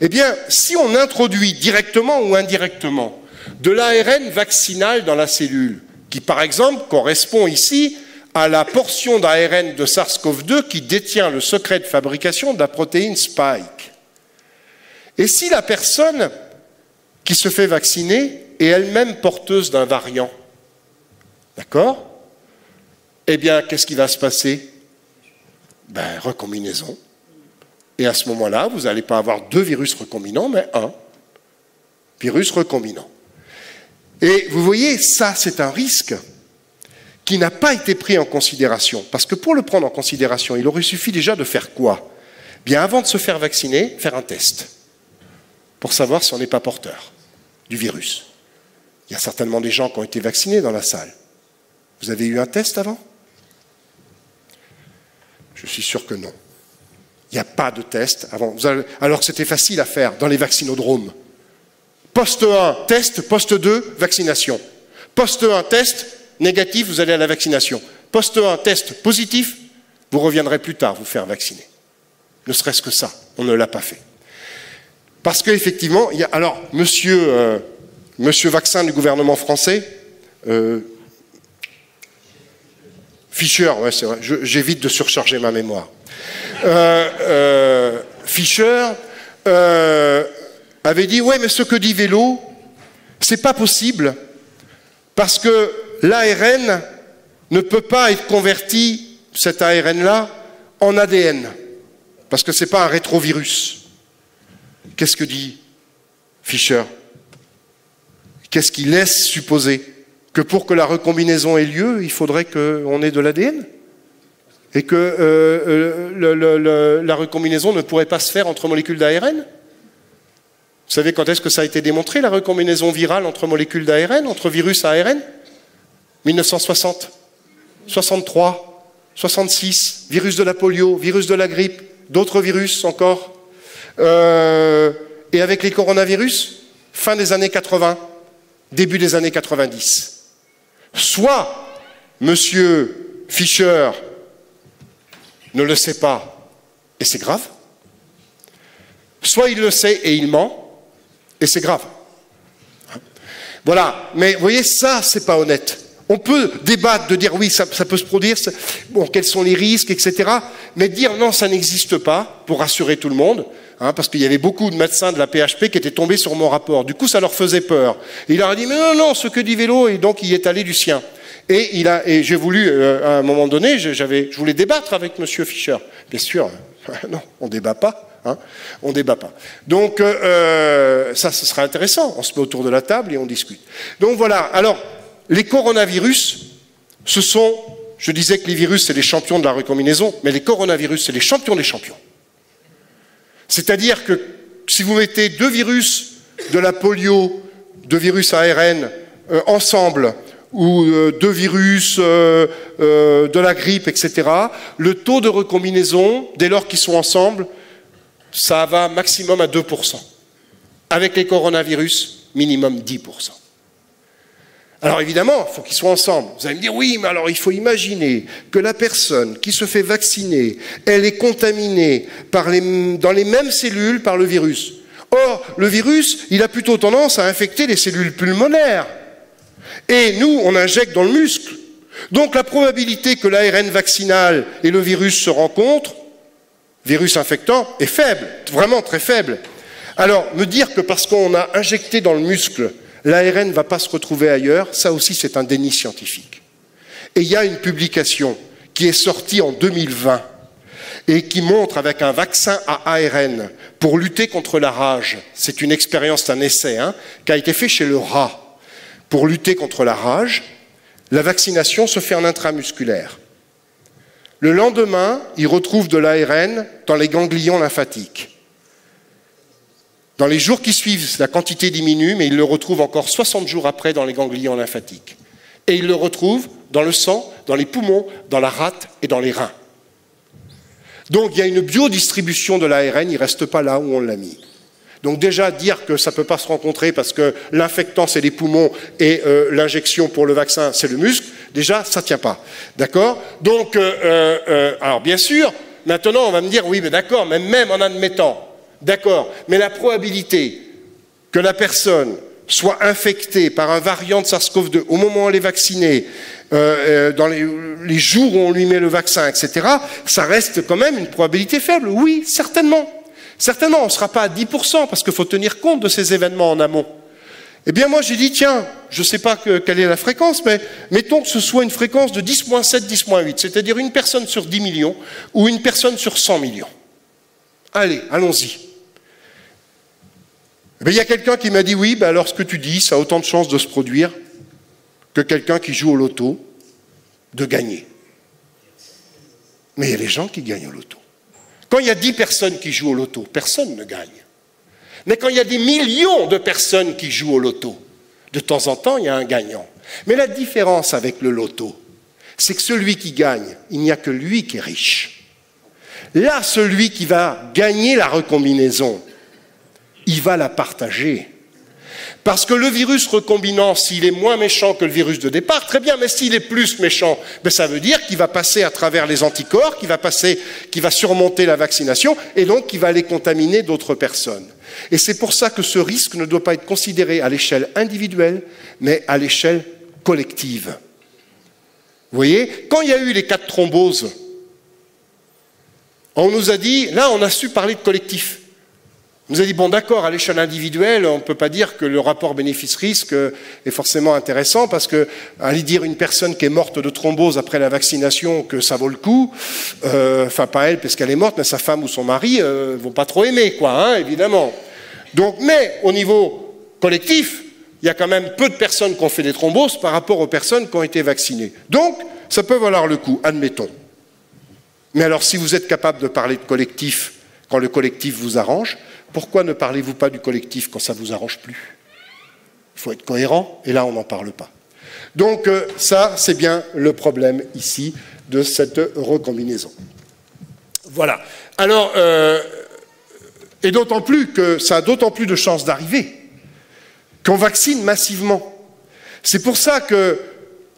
Speaker 1: Eh bien, si on introduit directement ou indirectement de l'ARN vaccinal dans la cellule, qui par exemple correspond ici à la portion d'ARN de SARS-CoV-2 qui détient le secret de fabrication de la protéine Spike. Et si la personne qui se fait vacciner est elle-même porteuse d'un variant, d'accord? Eh bien, qu'est-ce qui va se passer? Ben, recombinaison. Et à ce moment-là, vous n'allez pas avoir deux virus recombinants, mais un virus recombinant. Et vous voyez, ça, c'est un risque qui n'a pas été pris en considération. Parce que pour le prendre en considération, il aurait suffi déjà de faire quoi? Bien, avant de se faire vacciner, faire un test pour savoir si on n'est pas porteur du virus. Il y a certainement des gens qui ont été vaccinés dans la salle. Vous avez eu un test avant? Je suis sûr que non. Il n'y a pas de test avant. Alors c'était facile à faire dans les vaccinodromes. Poste 1, test. Poste 2, vaccination. Poste 1, test. Négatif, vous allez à la vaccination. Poste 1, test. Positif, vous reviendrez plus tard vous faire vacciner. Ne serait-ce que ça, on ne l'a pas fait. Parce qu'effectivement, il y a. Alors, monsieur, euh, monsieur vaccin du gouvernement français, euh, Fischer, ouais, c'est vrai, j'évite de surcharger ma mémoire. Euh, euh Fischer euh, avait dit Ouais, mais ce que dit Vélo, c'est pas possible parce que l'ARN ne peut pas être converti, cet ARN-là, en ADN, parce que ce n'est pas un rétrovirus. Qu'est-ce que dit Fischer? Qu'est-ce qu'il laisse supposer? Que pour que la recombinaison ait lieu, il faudrait qu'on ait de l'ADN Et que euh, euh, la recombinaison ne pourrait pas se faire entre molécules d'ARN Vous savez quand est-ce que ça a été démontré, la recombinaison virale entre molécules d'ARN, entre virus et ARN 1960, 63, 66, virus de la polio, virus de la grippe, d'autres virus encore. Euh, et avec les coronavirus, fin des années 80, début des années 90. Soit M. Fischer ne le sait pas, et c'est grave, soit il le sait et il ment, et c'est grave. Voilà, mais vous voyez, ça, c'est pas honnête. On peut débattre de dire oui, ça, peut se produire, quels sont les risques, etc. Mais dire non, ça n'existe pas, pour rassurer tout le monde, hein, parce qu'il y avait beaucoup de médecins de la PHP qui étaient tombés sur mon rapport. Du coup, ça leur faisait peur. Il leur a dit mais non, non, ce que dit Vélo, et donc il est allé du sien. Et, j'ai voulu, euh, à un moment donné, je voulais débattre avec M. Fischer. Bien sûr, non, on débat pas. Hein, on débat pas. Donc, euh, euh, ça, ce sera intéressant. On se met autour de la table et on discute. Donc voilà. Alors, les coronavirus, ce sont, je disais que les virus, c'est les champions de la recombinaison, mais les coronavirus, c'est les champions des champions. C'est-à-dire que si vous mettez deux virus de la polio, deux virus ARN euh, ensemble, ou euh, deux virus euh, de la grippe, etc., le taux de recombinaison, dès lors qu'ils sont ensemble, ça va maximum à 2%. Avec les coronavirus, minimum 10%. Alors évidemment, il faut qu'ils soient ensemble. Vous allez me dire, oui, mais alors il faut imaginer que la personne qui se fait vacciner, elle est contaminée par les, dans les mêmes cellules par le virus. Or, le virus, il a plutôt tendance à infecter les cellules pulmonaires. Et nous, on injecte dans le muscle. Donc la probabilité que l'ARN vaccinal et le virus se rencontrent, virus infectant, est faible, vraiment très faible. Alors, me dire que parce qu'on a injecté dans le muscle l'ARN ne va pas se retrouver ailleurs, ça aussi c'est un déni scientifique. Et il y a une publication qui est sortie en 2020 et qui montre avec un vaccin à ARN pour lutter contre la rage, c'est une expérience, un essai, hein, qui a été fait chez le rat, pour lutter contre la rage, la vaccination se fait en intramusculaire. Le lendemain, il retrouve de l'ARN dans les ganglions lymphatiques. Dans les jours qui suivent, la quantité diminue, mais il le retrouve encore 60 jours après dans les ganglions lymphatiques. Et il le retrouve dans le sang, dans les poumons, dans la rate et dans les reins. Donc il y a une biodistribution de l'ARN, il ne reste pas là où on l'a mis. Donc déjà dire que ça ne peut pas se rencontrer parce que l'infectant c'est les poumons et euh, l'injection pour le vaccin c'est le muscle, déjà ça ne tient pas. D'accord? Donc, euh, euh, alors bien sûr, maintenant on va me dire oui mais d'accord, mais même en admettant D'accord, mais la probabilité que la personne soit infectée par un variant de SARS-CoV-2 au moment où elle est vaccinée, euh, euh, dans les, jours où on lui met le vaccin, etc., ça reste quand même une probabilité faible. Oui, certainement. Certainement, on ne sera pas à 10%, parce qu'il faut tenir compte de ces événements en amont. Eh bien, moi, j'ai dit, tiens, je ne sais pas quelle est la fréquence, mais mettons que ce soit une fréquence de 10-7, 10-8, c'est-à-dire une personne sur 10 millions ou une personne sur 100 millions. Allez, allons-y. Eh il y a quelqu'un qui m'a dit oui, ben alors ce que tu dis, ça a autant de chances de se produire que quelqu'un qui joue au loto de gagner. Mais il y a des gens qui gagnent au loto. Quand il y a dix personnes qui jouent au loto, personne ne gagne. Mais quand il y a des millions de personnes qui jouent au loto, de temps en temps, il y a un gagnant. Mais la différence avec le loto, c'est que celui qui gagne, il n'y a que lui qui est riche. Là, celui qui va gagner la recombinaison, il va la partager. Parce que le virus recombinant, s'il est moins méchant que le virus de départ, très bien, mais s'il est plus méchant, ben ça veut dire qu'il va passer à travers les anticorps, qu'il va passer, qu'il va surmonter la vaccination, et donc qu'il va aller contaminer d'autres personnes. Et c'est pour ça que ce risque ne doit pas être considéré à l'échelle individuelle, mais à l'échelle collective. Vous voyez, quand il y a eu les cas de thrombose, on nous a dit, là on a su parler de collectif. Nous a dit, bon d'accord, à l'échelle individuelle, on ne peut pas dire que le rapport bénéfice-risque est forcément intéressant parce que aller dire une personne qui est morte de thrombose après la vaccination que ça vaut le coup, euh, enfin pas elle parce qu'elle est morte, mais sa femme ou son mari ne euh, vont pas trop aimer, quoi, hein, évidemment. Donc, mais au niveau collectif, il y a quand même peu de personnes qui ont fait des thromboses par rapport aux personnes qui ont été vaccinées. Donc, ça peut valoir le coup, admettons. Mais alors, si vous êtes capable de parler de collectif quand le collectif vous arrange, pourquoi ne parlez-vous pas du collectif quand ça ne vous arrange plus? Il faut être cohérent, et là, on n'en parle pas. Donc euh, ça, c'est bien le problème ici de cette recombinaison. Voilà. Alors, euh, et d'autant plus que ça a d'autant plus de chances d'arriver qu'on vaccine massivement. C'est pour ça que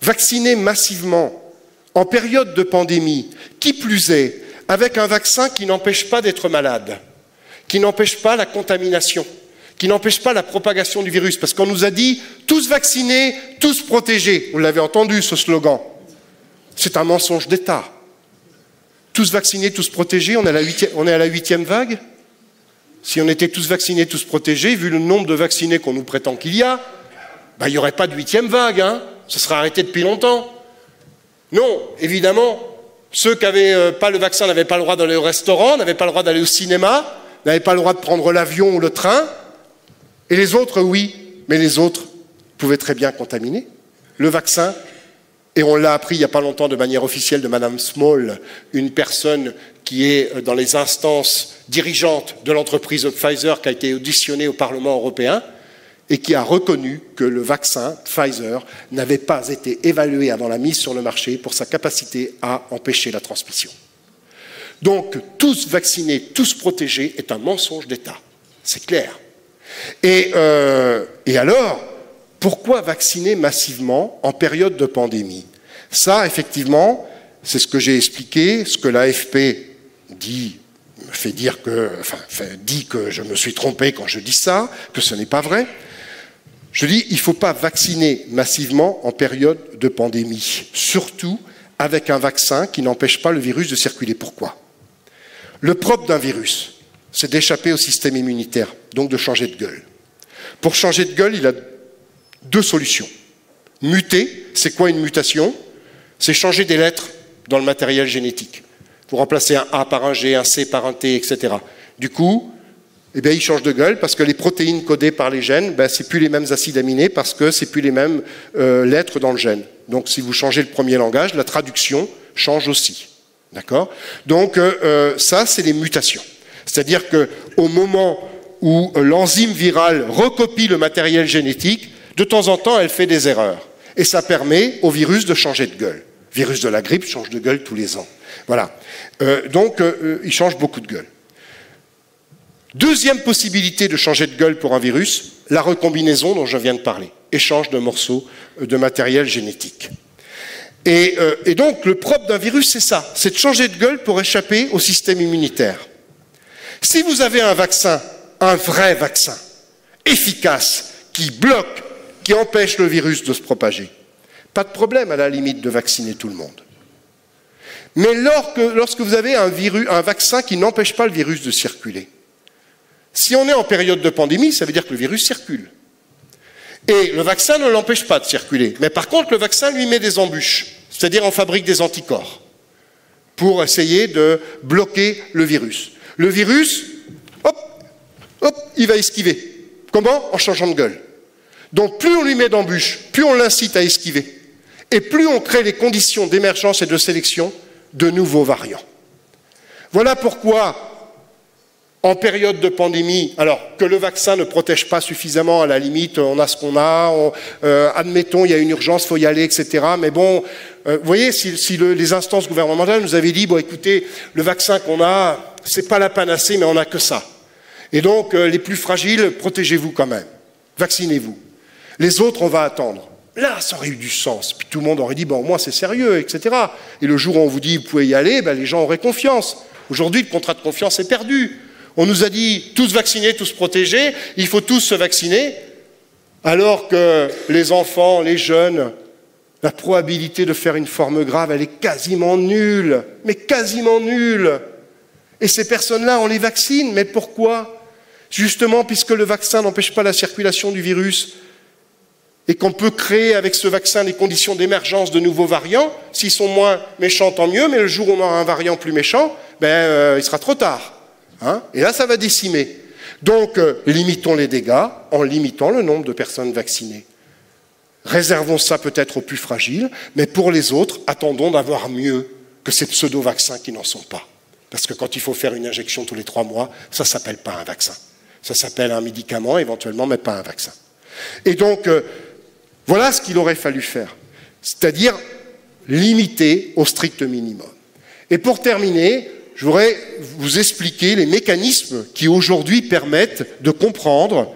Speaker 1: vacciner massivement en période de pandémie, qui plus est, avec un vaccin qui n'empêche pas d'être malade, qui n'empêche pas la contamination, qui n'empêche pas la propagation du virus. Parce qu'on nous a dit tous vaccinés, tous protégés. Vous l'avez entendu, ce slogan. C'est un mensonge d'État. Tous vaccinés, tous protégés, on est à la huitième, vague. Si on était tous vaccinés, tous protégés, vu le nombre de vaccinés qu'on nous prétend qu'il y a, ben, il n'y aurait pas de huitième vague. Hein. Ça serait arrêté depuis longtemps. Non, évidemment, ceux qui n'avaient euh, pas le vaccin n'avaient pas le droit d'aller au restaurant, n'avaient pas le droit d'aller au cinéma, n'avaient pas le droit de prendre l'avion ou le train, et les autres, oui, mais les autres pouvaient très bien contaminer. Le vaccin, et on l'a appris il n'y a pas longtemps de manière officielle de Madame Small, une personne qui est dans les instances dirigeantes de l'entreprise Pfizer, qui a été auditionnée au Parlement européen, et qui a reconnu que le vaccin Pfizer n'avait pas été évalué avant la mise sur le marché pour sa capacité à empêcher la transmission. Donc, tous vaccinés, tous protégés est un mensonge d'État. C'est clair. Et, euh, alors, pourquoi vacciner massivement en période de pandémie? Ça, effectivement, c'est ce que j'ai expliqué, ce que l'AFP dit me fait dire que, enfin, dit que je me suis trompé quand je dis ça, que ce n'est pas vrai. Je dis, il ne faut pas vacciner massivement en période de pandémie, surtout avec un vaccin qui n'empêche pas le virus de circuler. Pourquoi? Le propre d'un virus, c'est d'échapper au système immunitaire, donc de changer de gueule. Pour changer de gueule, il a deux solutions. Muter, c'est quoi une mutation? C'est changer des lettres dans le matériel génétique. Vous remplacez un A par un G, un C par un T, etc. Du coup, eh bien, il change de gueule parce que les protéines codées par les gènes, ben, c'est plus les mêmes acides aminés parce que c'est plus les mêmes euh, lettres dans le gène. Donc, si vous changez le premier langage, la traduction change aussi. D'accord Donc, euh, euh, ça, c'est les mutations. C'est-à-dire qu'au moment où l'enzyme virale recopie le matériel génétique, de temps en temps, elle fait des erreurs. Et ça permet au virus de changer de gueule. Le virus de la grippe change de gueule tous les ans. Voilà. Euh, donc, euh, euh, il change beaucoup de gueule. Deuxième possibilité de changer de gueule pour un virus, la recombinaison dont je viens de parler. Échange de morceaux de matériel génétique. Et, et donc, le propre d'un virus, c'est ça. C'est de changer de gueule pour échapper au système immunitaire. Si vous avez un vaccin, un vrai vaccin, efficace, qui bloque, qui empêche le virus de se propager, pas de problème à la limite de vacciner tout le monde. Mais lorsque, vous avez un vaccin qui n'empêche pas le virus de circuler, si on est en période de pandémie, ça veut dire que le virus circule. Et le vaccin ne l'empêche pas de circuler. Mais par contre, le vaccin lui met des embûches, c'est-à-dire on fabrique des anticorps pour essayer de bloquer le virus. Le virus, hop, hop, il va esquiver. Comment? En changeant de gueule. Donc plus on lui met d'embûches, plus on l'incite à esquiver. Et plus on crée les conditions d'émergence et de sélection de nouveaux variants. Voilà pourquoi, en période de pandémie, alors que le vaccin ne protège pas suffisamment, à la limite, on a ce qu'on a, euh, admettons, il y a une urgence, faut y aller, etc. Mais bon, euh, vous voyez, si, les instances gouvernementales nous avaient dit, bon, écoutez, le vaccin qu'on a, c'est pas la panacée, mais on n'a que ça. Et donc, euh, les plus fragiles, protégez-vous quand même, vaccinez-vous. Les autres, on va attendre. Là, ça aurait eu du sens. Puis tout le monde aurait dit, bon, moi, c'est sérieux, etc. Et le jour où on vous dit, vous pouvez y aller, ben, les gens auraient confiance. Aujourd'hui, le contrat de confiance est perdu. On nous a dit, tous vaccinés, tous protégés, il faut tous se vacciner, alors que les enfants, les jeunes, la probabilité de faire une forme grave, elle est quasiment nulle, mais quasiment nulle. Et ces personnes-là, on les vaccine, mais pourquoi? Justement, puisque le vaccin n'empêche pas la circulation du virus, et qu'on peut créer avec ce vaccin des conditions d'émergence de nouveaux variants. S'ils sont moins méchants, tant mieux, mais le jour où on aura un variant plus méchant, ben, euh, il sera trop tard. Hein et là, ça va décimer. Donc, euh, limitons les dégâts en limitant le nombre de personnes vaccinées. Réservons ça peut-être aux plus fragiles, mais pour les autres, attendons d'avoir mieux que ces pseudo-vaccins qui n'en sont pas. Parce que quand il faut faire une injection tous les trois mois, ça ne s'appelle pas un vaccin. Ça s'appelle un médicament éventuellement, mais pas un vaccin. Et donc, euh, voilà ce qu'il aurait fallu faire, c'est-à-dire limiter au strict minimum. Et pour terminer, je voudrais vous expliquer les mécanismes qui aujourd'hui permettent de comprendre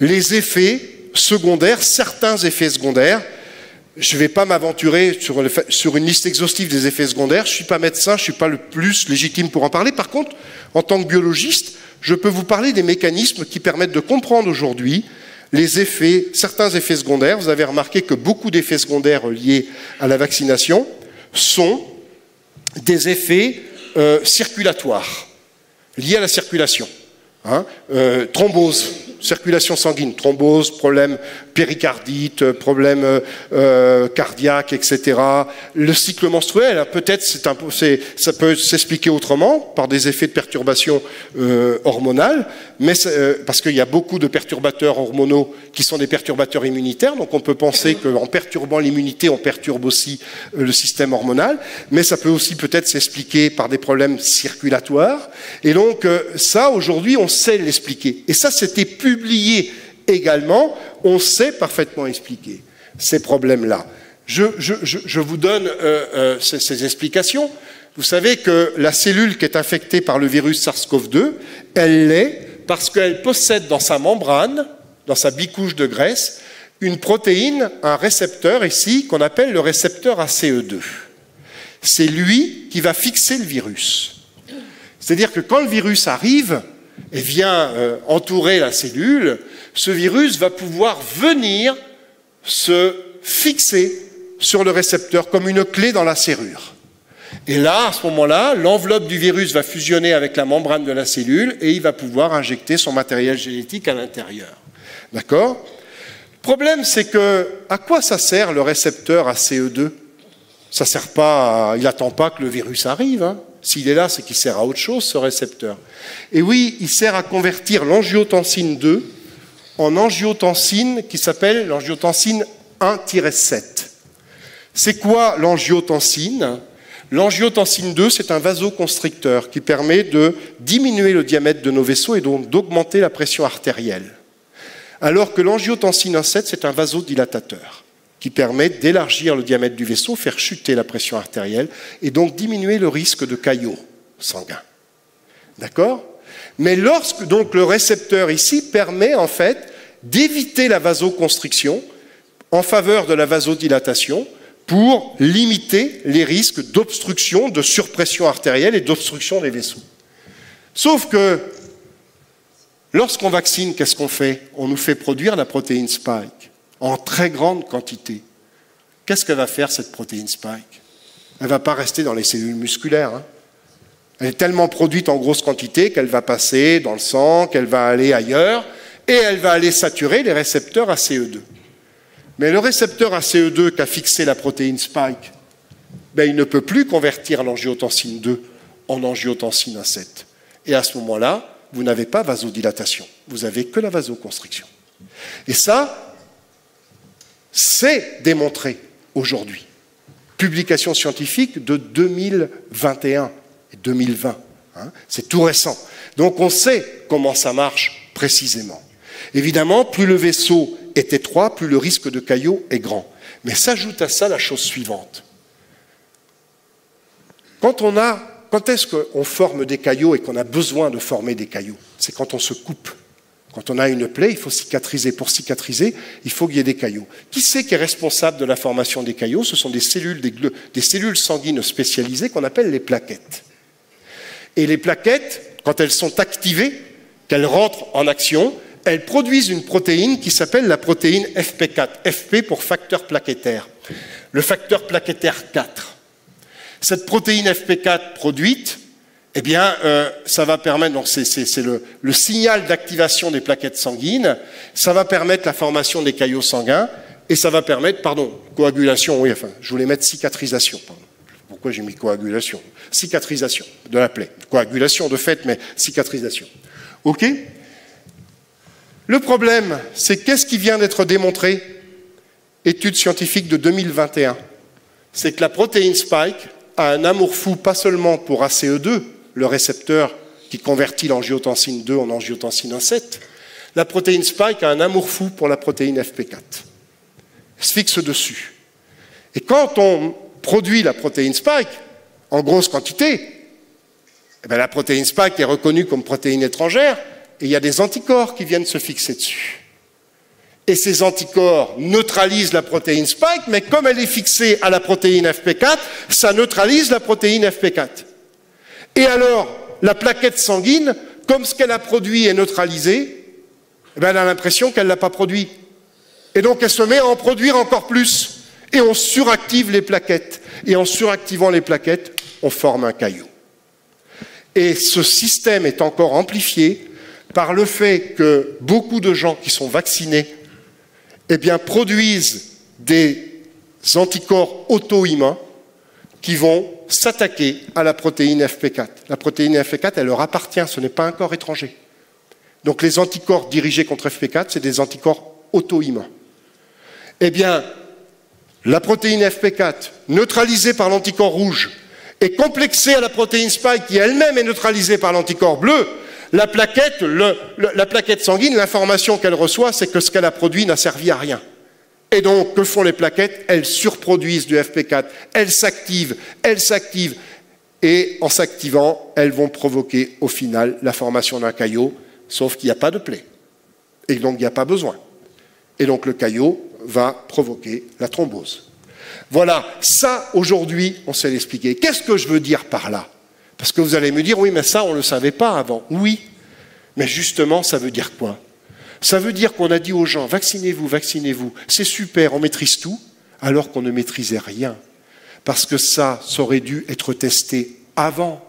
Speaker 1: les effets secondaires, certains effets secondaires. Je ne vais pas m'aventurer sur, une liste exhaustive des effets secondaires. Je ne suis pas médecin, je ne suis pas le plus légitime pour en parler. Par contre, en tant que biologiste, je peux vous parler des mécanismes qui permettent de comprendre aujourd'hui les effets, certains effets secondaires. Vous avez remarqué que beaucoup d'effets secondaires liés à la vaccination sont des effets euh, circulatoires, liés à la circulation. Hein. Euh, thrombose, circulation sanguine, thrombose, problème péricardite, problème euh, cardiaque, etc. Le cycle menstruel, peut-être ça peut s'expliquer autrement par des effets de perturbation hormonale, mais parce qu'il y a beaucoup de perturbateurs hormonaux qui sont des perturbateurs immunitaires, donc on peut penser qu'en perturbant l'immunité, on perturbe aussi le système hormonal, mais ça peut aussi peut-être s'expliquer par des problèmes circulatoires. Et donc ça, aujourd'hui, on sait l'expliquer. Et ça, c'était publié également, on sait parfaitement expliquer ces problèmes-là. Je, vous donne euh, euh, ces, explications. Vous savez que la cellule qui est infectée par le virus SARS-CoV-2, elle l'est parce qu'elle possède dans sa membrane, dans sa bicouche de graisse, une protéine, un récepteur ici, qu'on appelle le récepteur ACE2. C'est lui qui va fixer le virus. C'est-à-dire que quand le virus arrive et vient euh, entourer la cellule, ce virus va pouvoir venir se fixer sur le récepteur comme une clé dans la serrure. Et là, à ce moment-là, l'enveloppe du virus va fusionner avec la membrane de la cellule et il va pouvoir injecter son matériel génétique à l'intérieur. D'accord? Le problème, c'est que à quoi ça sert le récepteur ACE2 Ça sert pas, il n'attend pas que le virus arrive. Hein. S'il est là, c'est qu'il sert à autre chose, ce récepteur. Et oui, il sert à convertir l'angiotensine 2 en angiotensine qui s'appelle l'angiotensine 1-7. C'est quoi l'angiotensine? L'angiotensine 2, c'est un vasoconstricteur qui permet de diminuer le diamètre de nos vaisseaux et donc d'augmenter la pression artérielle. Alors que l'angiotensine 1,7, c'est un vasodilatateur qui permet d'élargir le diamètre du vaisseau, faire chuter la pression artérielle et donc diminuer le risque de caillots sanguins. D'accord? Mais lorsque donc le récepteur ici permet en fait d'éviter la vasoconstriction en faveur de la vasodilatation pour limiter les risques d'obstruction, de surpression artérielle et d'obstruction des vaisseaux. Sauf que lorsqu'on vaccine, qu'est-ce qu'on fait? On nous fait produire la protéine spike en très grande quantité. Qu'est-ce qu'elle va faire cette protéine spike? Elle ne va pas rester dans les cellules musculaires. Hein. Elle est tellement produite en grosse quantité qu'elle va passer dans le sang, qu'elle va aller ailleurs, et elle va aller saturer les récepteurs ACE2. Mais le récepteur ACE2 qui a fixé la protéine spike, ben, il ne peut plus convertir l'angiotensine 2 en angiotensine 7. Et à ce moment-là, vous n'avez pas vasodilatation, vous n'avez que la vasoconstriction. Et ça, c'est démontré aujourd'hui. Publication scientifique de 2021 et 2020. Hein, c'est tout récent. Donc on sait comment ça marche précisément. Évidemment, plus le vaisseau est étroit, plus le risque de caillot est grand. Mais s'ajoute à ça la chose suivante. Quand on a, quand est-ce qu'on forme des caillots et qu'on a besoin de former des caillots C'est quand on se coupe. Quand on a une plaie, il faut cicatriser. Pour cicatriser, il faut qu'il y ait des caillots. Qui c'est qui est responsable de la formation des caillots Ce sont des cellules, des, des cellules sanguines spécialisées qu'on appelle les plaquettes. Et les plaquettes, quand elles sont activées, qu'elles rentrent en action, elles produisent une protéine qui s'appelle la protéine FP4, FP pour facteur plaquettaire, le facteur plaquettaire 4. Cette protéine FP4 produite, eh bien, euh, ça va permettre, donc c'est le, signal d'activation des plaquettes sanguines, ça va permettre la formation des caillots sanguins, et ça va permettre, pardon, coagulation, oui, enfin, je voulais mettre cicatrisation. Pourquoi j'ai mis coagulation? Cicatrisation de la plaie. Coagulation de fait, mais cicatrisation. OK? Le problème, c'est qu'est-ce qui vient d'être démontré? Étude scientifique de 2021. C'est que la protéine spike a un amour fou pas seulement pour ACE2, le récepteur qui convertit l'angiotensine 2 en angiotensine 1,7. La protéine spike a un amour fou pour la protéine FP4. Elle se fixe dessus. Et quand on produit la protéine spike en grosse quantité, eh bien la protéine spike est reconnue comme protéine étrangère, et il y a des anticorps qui viennent se fixer dessus. Et ces anticorps neutralisent la protéine spike, mais comme elle est fixée à la protéine FP4, ça neutralise la protéine FP4. Et alors, la plaquette sanguine, comme ce qu'elle a produit est neutralisé, eh ben, elle a l'impression qu'elle ne l'a pas produit. Et donc elle se met à en produire encore plus. Et on suractive les plaquettes. Et en suractivant les plaquettes, on forme un caillou. Et ce système est encore amplifié par le fait que beaucoup de gens qui sont vaccinés eh produisent des anticorps auto-immuns qui vont s'attaquer à la protéine FP4. La protéine FP4, elle leur appartient, ce n'est pas un corps étranger. Donc les anticorps dirigés contre FP4, c'est des anticorps auto-immuns. Eh bien, la protéine FP4, neutralisée par l'anticorps rouge, est complexée à la protéine spike qui elle-même est neutralisée par l'anticorps bleu, la plaquette, la plaquette sanguine, l'information qu'elle reçoit, c'est que ce qu'elle a produit n'a servi à rien. Et donc, que font les plaquettes? Elles surproduisent du FP4, elles s'activent, elles s'activent. et en s'activant, elles vont provoquer au final la formation d'un caillot, sauf qu'il n'y a pas de plaie. Et donc il n'y a pas besoin. Et donc le caillot va provoquer la thrombose. Voilà, ça aujourd'hui, on sait l'expliquer. Qu'est-ce que je veux dire par là? Parce que vous allez me dire, oui, mais ça, on ne le savait pas avant. Oui, mais justement, ça veut dire quoi? Ça veut dire qu'on a dit aux gens, vaccinez-vous, vaccinez-vous, c'est super, on maîtrise tout, alors qu'on ne maîtrisait rien. Parce que ça, ça aurait dû être testé avant.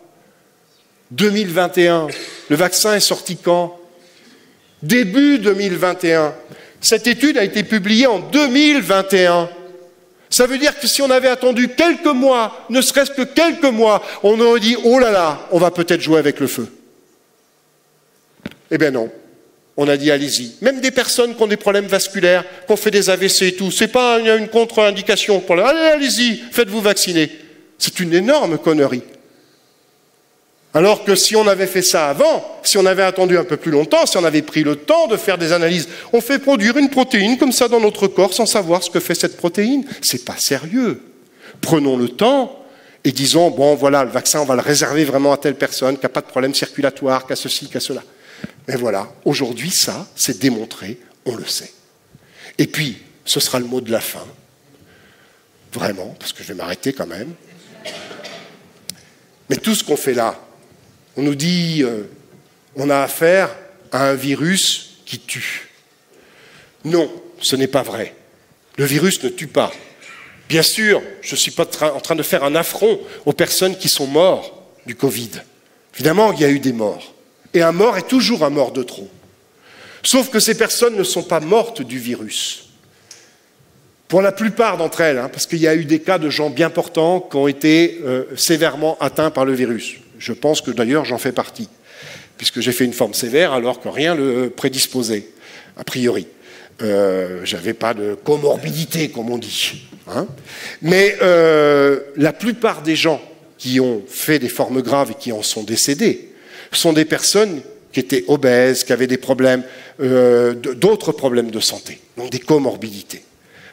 Speaker 1: 2021, le vaccin est sorti quand? Début 2021. Cette étude a été publiée en 2021. Ça veut dire que si on avait attendu quelques mois, ne serait-ce que quelques mois, on aurait dit oh là là, on va peut-être jouer avec le feu. Eh bien non. On a dit allez-y. Même des personnes qui ont des problèmes vasculaires, qui ont fait des AVC et tout, c'est pas une contre-indication pour le. Allez, allez-y, faites-vous vacciner. C'est une énorme connerie. Alors que si on avait fait ça avant, si on avait attendu un peu plus longtemps, si on avait pris le temps de faire des analyses, on fait produire une protéine comme ça dans notre corps sans savoir ce que fait cette protéine. C'est pas sérieux. Prenons le temps et disons bon voilà le vaccin on va le réserver vraiment à telle personne qui n'a pas de problème circulatoire, qui a ceci, qui a cela. Mais voilà, aujourd'hui ça c'est démontré, on le sait. Et puis ce sera le mot de la fin, vraiment, parce que je vais m'arrêter quand même. Mais tout ce qu'on fait là, on nous dit euh, on a affaire à un virus qui tue. Non, ce n'est pas vrai. Le virus ne tue pas. Bien sûr, je ne suis pas en train de faire un affront aux personnes qui sont mortes du Covid. Évidemment, il y a eu des morts. Et un mort est toujours un mort de trop. Sauf que ces personnes ne sont pas mortes du virus. Pour la plupart d'entre elles, hein, parce qu'il y a eu des cas de gens bien portants qui ont été euh, sévèrement atteints par le virus. Je pense que d'ailleurs j'en fais partie, puisque j'ai fait une forme sévère alors que rien ne prédisposait, a priori. Euh, J'avais pas de comorbidité, comme on dit. Hein. Mais euh, la plupart des gens qui ont fait des formes graves et qui en sont décédés sont des personnes qui étaient obèses, qui avaient des problèmes, euh, d'autres problèmes de santé, donc des comorbidités.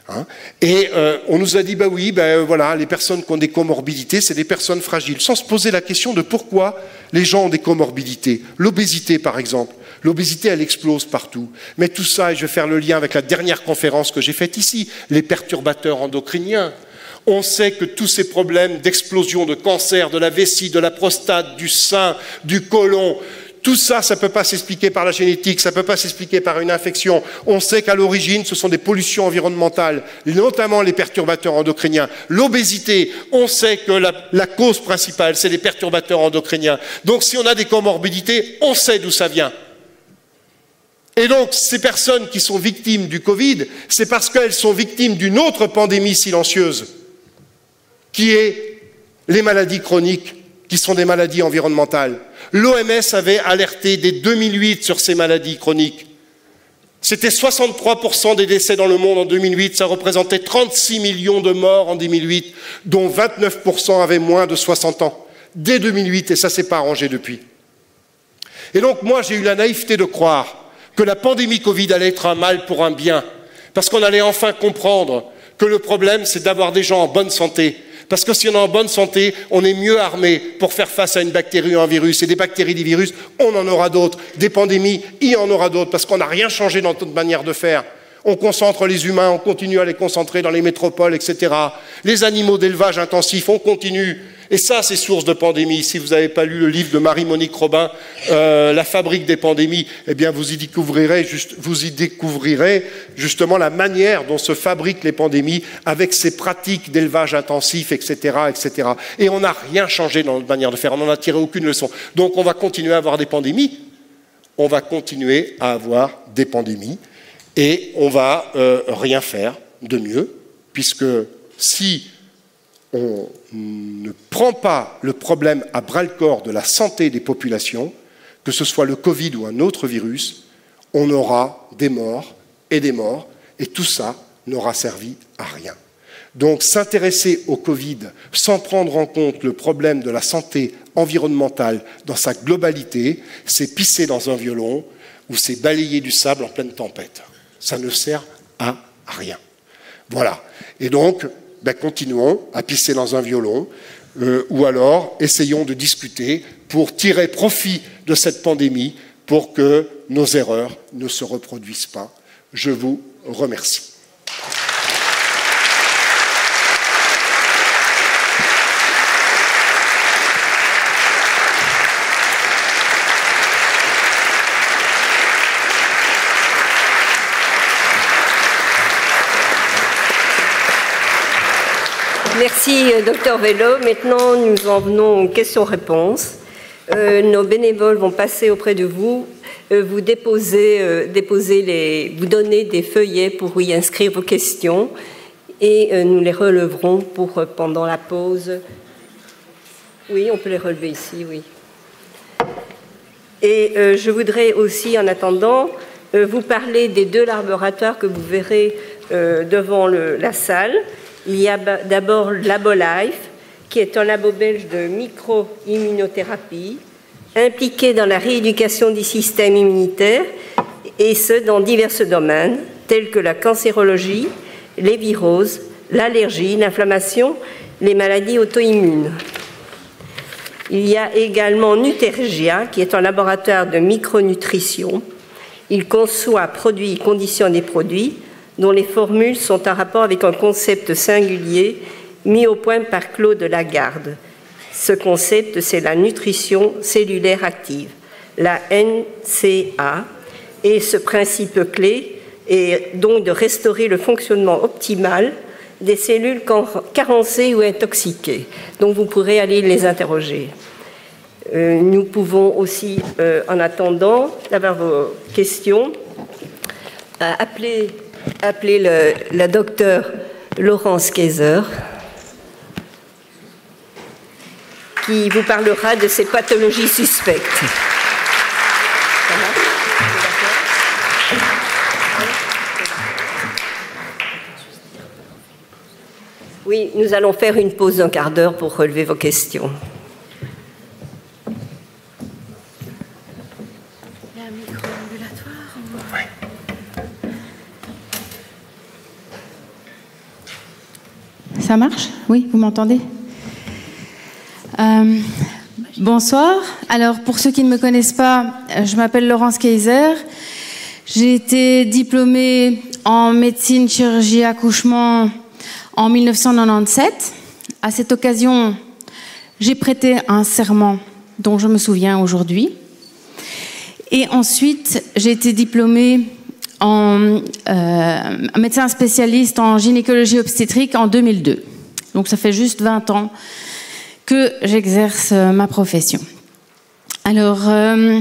Speaker 1: Hein. et euh, on nous a dit, bah oui, ben voilà, les personnes qui ont des comorbidités, c'est des personnes fragiles, sans se poser la question de pourquoi les gens ont des comorbidités. L'obésité, par exemple. L'obésité, elle explose partout. Mais tout ça, et je vais faire le lien avec la dernière conférence que j'ai faite ici, les perturbateurs endocriniens. On sait que tous ces problèmes d'explosion de cancer, de la vessie, de la prostate, du sein, du côlon, tout ça, ça ne peut pas s'expliquer par la génétique, ça ne peut pas s'expliquer par une infection. On sait qu'à l'origine, ce sont des pollutions environnementales, notamment les perturbateurs endocriniens. L'obésité, on sait que la, cause principale, c'est les perturbateurs endocriniens. Donc si on a des comorbidités, on sait d'où ça vient. Et donc, ces personnes qui sont victimes du Covid, c'est parce qu'elles sont victimes d'une autre pandémie silencieuse, qui est les maladies chroniques, qui sont des maladies environnementales. L'OMS avait alerté dès 2008 sur ces maladies chroniques. C'était 63% des décès dans le monde en 2008, ça représentait 36 millions de morts en 2008, dont 29% avaient moins de 60 ans, dès 2008, et ça ne s'est pas arrangé depuis. Et donc moi j'ai eu la naïveté de croire que la pandémie Covid allait être un mal pour un bien, parce qu'on allait enfin comprendre que le problème c'est d'avoir des gens en bonne santé, parce que si on est en bonne santé, on est mieux armé pour faire face à une bactérie ou un virus. Et des bactéries, des virus, on en aura d'autres. Des pandémies, il y en aura d'autres, parce qu'on n'a rien changé dans notre manière de faire. On concentre les humains, on continue à les concentrer dans les métropoles, etc. Les animaux d'élevage intensif, on continue. Et ça, c'est source de pandémie. Si vous n'avez pas lu le livre de Marie-Monique Robin, euh, La fabrique des pandémies, eh bien, vous y, découvrirez juste, vous y découvrirez justement la manière dont se fabriquent les pandémies avec ces pratiques d'élevage intensif, etc., etc. Et on n'a rien changé dans notre manière de faire. On n'en a tiré aucune leçon. Donc, on va continuer à avoir des pandémies. On va continuer à avoir des pandémies. Et on va euh, rien faire de mieux, puisque si on ne prend pas le problème à bras-le-corps de la santé des populations, que ce soit le Covid ou un autre virus, on aura des morts et des morts, et tout ça n'aura servi à rien. Donc s'intéresser au Covid sans prendre en compte le problème de la santé environnementale dans sa globalité, c'est pisser dans un violon ou c'est balayer du sable en pleine tempête. Ça ne sert à rien. Voilà. Et donc, ben, continuons à pisser dans un violon. euh, ou alors essayons de discuter pour tirer profit de cette pandémie pour que nos erreurs ne se reproduisent pas. Je vous remercie.
Speaker 2: Merci, euh, docteur Vélo. Maintenant, nous en venons aux questions-réponses. Euh, nos bénévoles vont passer auprès de vous, euh, vous déposer, déposer les, vous donner des feuillets pour y inscrire vos questions et nous les releverons pour pendant la pause. Oui, on peut les relever ici, oui. Et je voudrais aussi, en attendant, vous parler des deux laboratoires que vous verrez devant la salle. Il y a d'abord LaboLife, qui est un labo belge de micro-immunothérapie, impliqué dans la rééducation du système immunitaire, et ce, dans divers domaines, tels que la cancérologie, les viroses, l'allergie, l'inflammation, les maladies auto-immunes. Il y a également Nutergia, qui est un laboratoire de micronutrition. Il conçoit, produit conditionne des produits dont les formules sont en rapport avec un concept singulier mis au point par Claude Lagarde. Ce concept, c'est la nutrition cellulaire active, la NCA, et ce principe clé est donc de restaurer le fonctionnement optimal des cellules carencées ou intoxiquées. Donc vous pourrez aller les interroger. Euh, nous pouvons aussi, euh, en attendant d'avoir vos questions, euh, appeler appeler le, la docteure Laurence Kaiser, qui vous parlera de ces pathologies suspectes. Oui, nous allons faire une pause d'un quart d'heure pour relever vos questions.
Speaker 3: Ça marche Oui, vous m'entendez euh, Bonsoir. Alors, pour ceux qui ne me connaissent pas, je m'appelle Laurence Kaiser. J'ai été diplômée en médecine, chirurgie, accouchement en 1997. À cette occasion, j'ai prêté un serment dont je me souviens aujourd'hui. Et ensuite, j'ai été diplômée en euh, médecin spécialiste en gynécologie obstétrique en 2002. Donc ça fait juste 20 ans que j'exerce euh, ma profession. Alors, euh,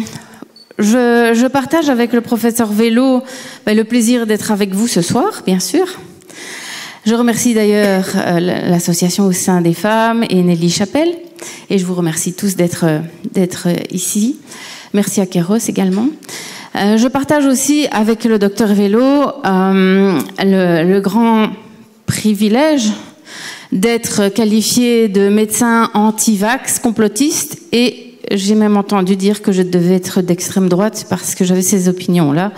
Speaker 3: je, partage avec le professeur Vélo ben, le plaisir d'être avec vous ce soir, bien sûr. Je remercie d'ailleurs l'association au sein des femmes et Nelly Chapelle, et je vous remercie tous d'être ici. Merci à Kéros également. Euh, je partage aussi avec le docteur Vélo euh, le, grand privilège d'être qualifié de médecin anti-vax, complotiste, et j'ai même entendu dire que je devais être d'extrême droite parce que j'avais ces opinions-là.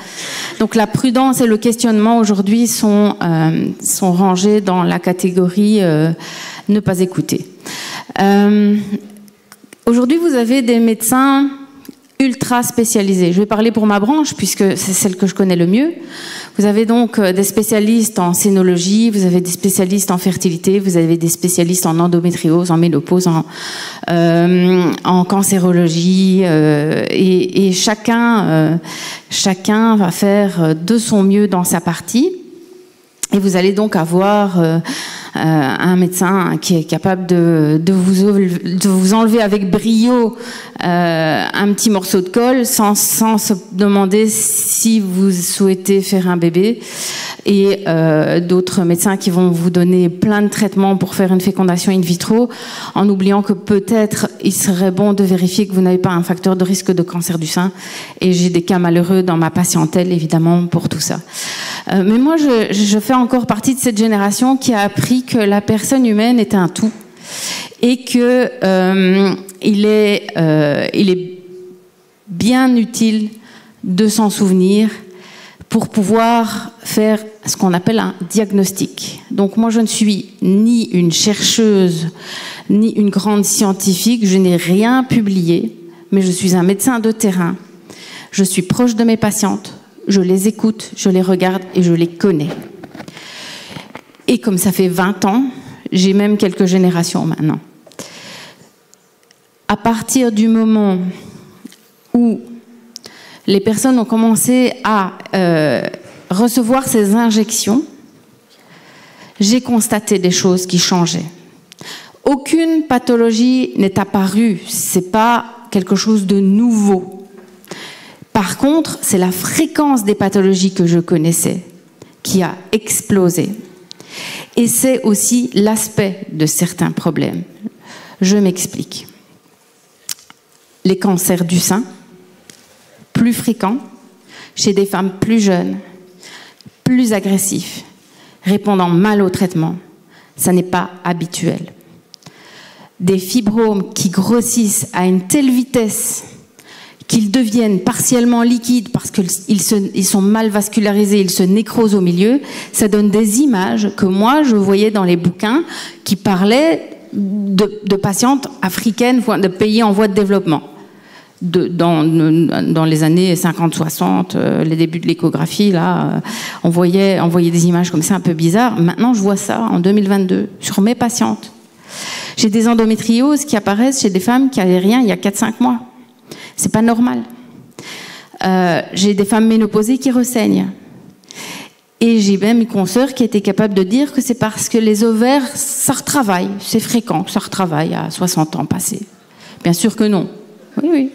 Speaker 3: Donc la prudence et le questionnement aujourd'hui sont, euh, sont rangés dans la catégorie ne pas écouter. aujourd'hui, vous avez des médecins ultra spécialisés. Je vais parler pour ma branche puisque c'est celle que je connais le mieux. Vous avez donc euh, des spécialistes en scénologie, vous avez des spécialistes en fertilité, vous avez des spécialistes en endométriose, en ménopause, en, euh, en cancérologie, euh, et, et, chacun, euh, chacun va faire de son mieux dans sa partie. Et vous allez donc avoir euh, euh, un médecin qui est capable de, vous, de vous enlever avec brio euh, un petit morceau de colle sans, sans se demander si vous souhaitez faire un bébé et euh, d'autres médecins qui vont vous donner plein de traitements pour faire une fécondation in vitro en oubliant que peut-être il serait bon de vérifier que vous n'avez pas un facteur de risque de cancer du sein et j'ai des cas malheureux dans ma patientèle évidemment pour tout ça. Euh, mais moi je fais encore partie de cette génération qui a appris que la personne humaine est un tout et que euh, il est, euh, est bien utile de s'en souvenir pour pouvoir faire ce qu'on appelle un diagnostic. Donc moi, je ne suis ni une chercheuse, ni une grande scientifique, je n'ai rien publié, mais je suis un médecin de terrain. Je suis proche de mes patientes, je les écoute, je les regarde et je les connais. Et comme ça fait 20 ans, j'ai même quelques générations maintenant. À partir du moment où les personnes ont commencé à euh, recevoir ces injections, j'ai constaté des choses qui changeaient. Aucune pathologie n'est apparue, c'est pas quelque chose de nouveau. Par contre, c'est la fréquence des pathologies que je connaissais qui a explosé. Et c'est aussi l'aspect de certains problèmes. Je m'explique. Les cancers du sein, plus fréquents chez des femmes plus jeunes, plus agressifs, répondant mal au traitement. Ça n'est pas habituel. Des fibromes qui grossissent à une telle vitesse qu'ils deviennent partiellement liquides parce qu'ils sont mal vascularisés, ils se nécrosent au milieu, ça donne des images que moi je voyais dans les bouquins qui parlaient de, de patientes africaines, de pays en voie de développement dans, les années 50-60, euh, les débuts de l'échographie, là, euh, on, voyait, on voyait des images comme ça un peu bizarres. Maintenant, je vois ça en 2022 sur mes patientes. J'ai des endométrioses qui apparaissent chez des femmes qui n'avaient rien il y a 4-5 mois. C'est pas normal. Euh, j'ai des femmes ménopausées qui ressaignent. Et j'ai même une consoeur qui était capable de dire que c'est parce que les ovaires, ça retravaille. C'est fréquent que ça retravaille à 60 ans passés. Bien sûr que non. Oui, oui.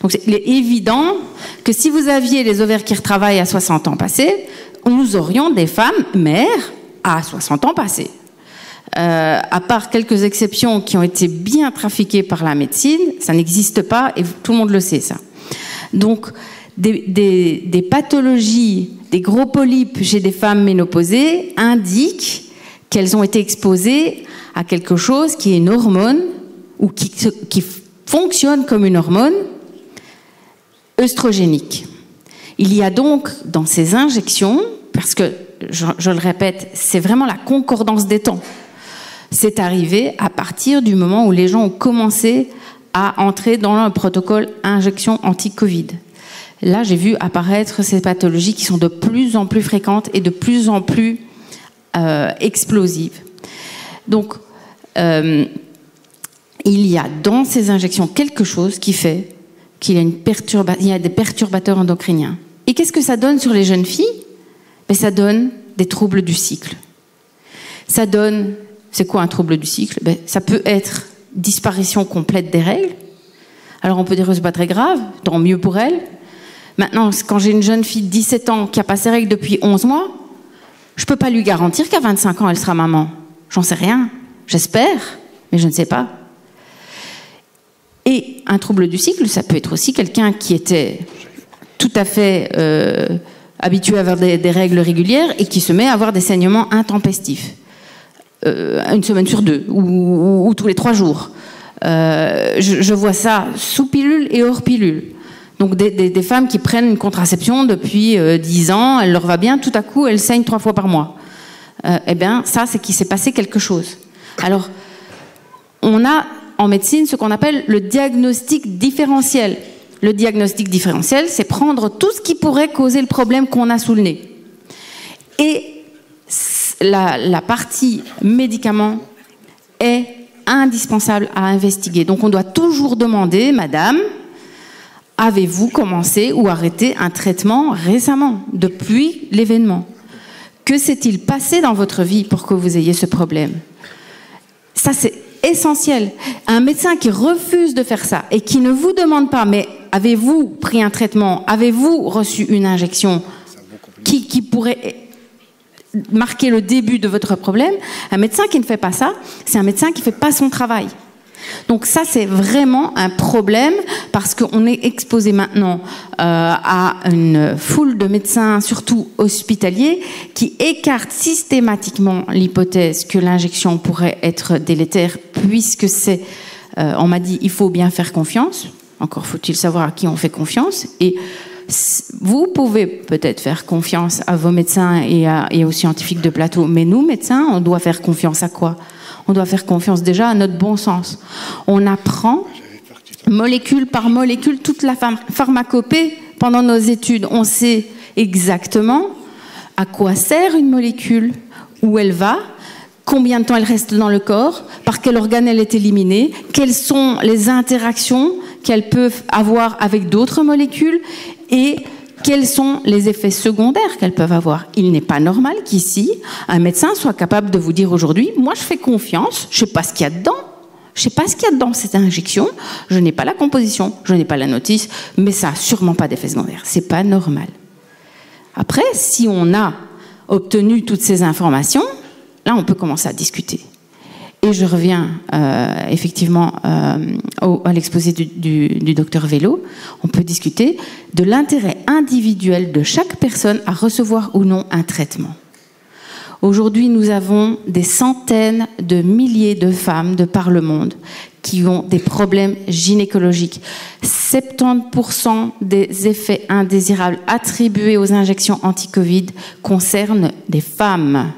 Speaker 3: Donc il est évident que si vous aviez les ovaires qui retravaillent à 60 ans passés, nous aurions des femmes mères à 60 ans passés. Euh, à part quelques exceptions qui ont été bien trafiquées par la médecine, ça n'existe pas et tout le monde le sait ça. Donc des, pathologies, des gros polypes chez des femmes ménopausées indiquent qu'elles ont été exposées à quelque chose qui est une hormone ou qui, fonctionne comme une hormone œstrogénique. Il y a donc dans ces injections, parce que je, le répète, c'est vraiment la concordance des temps. C'est arrivé à partir du moment où les gens ont commencé à entrer dans un protocole injection anti-Covid. Là, j'ai vu apparaître ces pathologies qui sont de plus en plus fréquentes et de plus en plus euh, explosives. Donc, euh, il y a dans ces injections quelque chose qui fait qu'il y a, y a des perturbateurs endocriniens. Et qu'est-ce que ça donne sur les jeunes filles? Ben, Ça donne des troubles du cycle. Ça donne, c'est quoi un trouble du cycle? Ben, Ça peut être disparition complète des règles. Alors on peut dire que ce pas très grave, tant mieux pour elle. Maintenant, quand j'ai une jeune fille de 17 ans qui a pas ses règles depuis 11 mois, je ne peux pas lui garantir qu'à 25 ans, elle sera maman. J'en sais rien. J'espère, mais je ne sais pas. Et un trouble du cycle, ça peut être aussi quelqu'un qui était tout à fait euh, habitué à avoir des, règles régulières et qui se met à avoir des saignements intempestifs, une semaine sur deux ou, tous les trois jours. Euh, je, vois ça sous pilule et hors pilule. Donc des, femmes qui prennent une contraception depuis dix ans, elle leur va bien, tout à coup elles saignent trois fois par mois. eh bien, ça, c'est qu'il s'est passé quelque chose. Alors, on a en médecine ce qu'on appelle le diagnostic différentiel. Le diagnostic différentiel, c'est prendre tout ce qui pourrait causer le problème qu'on a sous le nez. Et la, partie médicament est indispensable à investiguer. Donc on doit toujours demander, Madame, avez-vous commencé ou arrêté un traitement récemment, depuis l'événement? Que s'est-il passé dans votre vie pour que vous ayez ce problème? Ça, c'est essentiel. Un médecin qui refuse de faire ça et qui ne vous demande pas, mais avez-vous pris un traitement? Avez-vous reçu une injection? Qui, qui pourrait marquer le début de votre problème Un médecin qui ne fait pas ça, c'est un médecin qui ne fait pas son travail. Donc ça, c'est vraiment un problème parce qu'on est exposé maintenant euh, à une foule de médecins, surtout hospitaliers, qui écartent systématiquement l'hypothèse que l'injection pourrait être délétère puisque c'est, euh, on m'a dit, il faut bien faire confiance. Encore faut-il savoir à qui on fait confiance. Et vous pouvez peut-être faire confiance à vos médecins et, aux scientifiques de plateau, mais nous, médecins, on doit faire confiance à quoi? On doit faire confiance déjà à notre bon sens. On apprend molécule par molécule toute la pharmacopée pendant nos études. On sait exactement à quoi sert une molécule, où elle va, combien de temps elle reste dans le corps, par quel organe elle est éliminée, quelles sont les interactions qu'elle peut avoir avec d'autres molécules et quels sont les effets secondaires qu'elles peuvent avoir? Il n'est pas normal qu'ici, un médecin soit capable de vous dire aujourd'hui, moi je fais confiance, je ne sais pas ce qu'il y a dedans, je ne sais pas ce qu'il y a dedans cette injection, je n'ai pas la composition, je n'ai pas la notice, mais ça n'a sûrement pas d'effet secondaire. C'est pas normal. Après, si on a obtenu toutes ces informations, là, on peut commencer à discuter. Et je reviens euh, effectivement euh, à l'exposé du, du, docteur Vélo. On peut discuter de l'intérêt individuel de chaque personne à recevoir ou non un traitement. Aujourd'hui, nous avons des centaines de milliers de femmes de par le monde qui ont des problèmes gynécologiques. 70% des effets indésirables attribués aux injections anti-Covid concernent des femmes.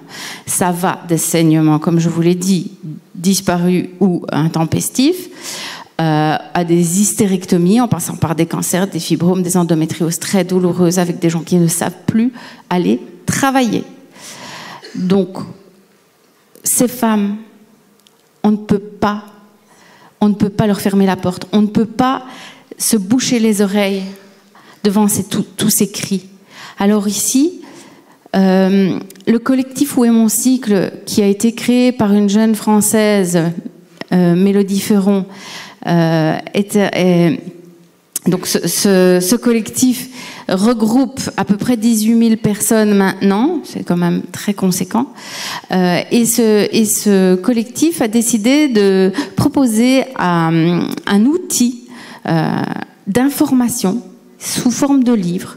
Speaker 3: Ça va des saignements, comme je vous l'ai dit, disparus ou intempestifs, euh, à des hystérectomies, en passant par des cancers, des fibromes, des endométrioses très douloureuses avec des gens qui ne savent plus aller travailler. Donc, ces femmes, on ne peut pas on ne peut pas leur fermer la porte, on ne peut pas se boucher les oreilles devant tous ces cris. Alors ici, euh, le collectif Où est mon cycle, qui a été créé par une jeune française, euh, Mélodie Ferron, euh, est, donc ce, collectif regroupe à peu près 18 000 personnes maintenant, c'est quand même très conséquent. Euh, et, ce, et, ce, collectif a décidé de proposer un, un outil euh, d'information sous forme de livre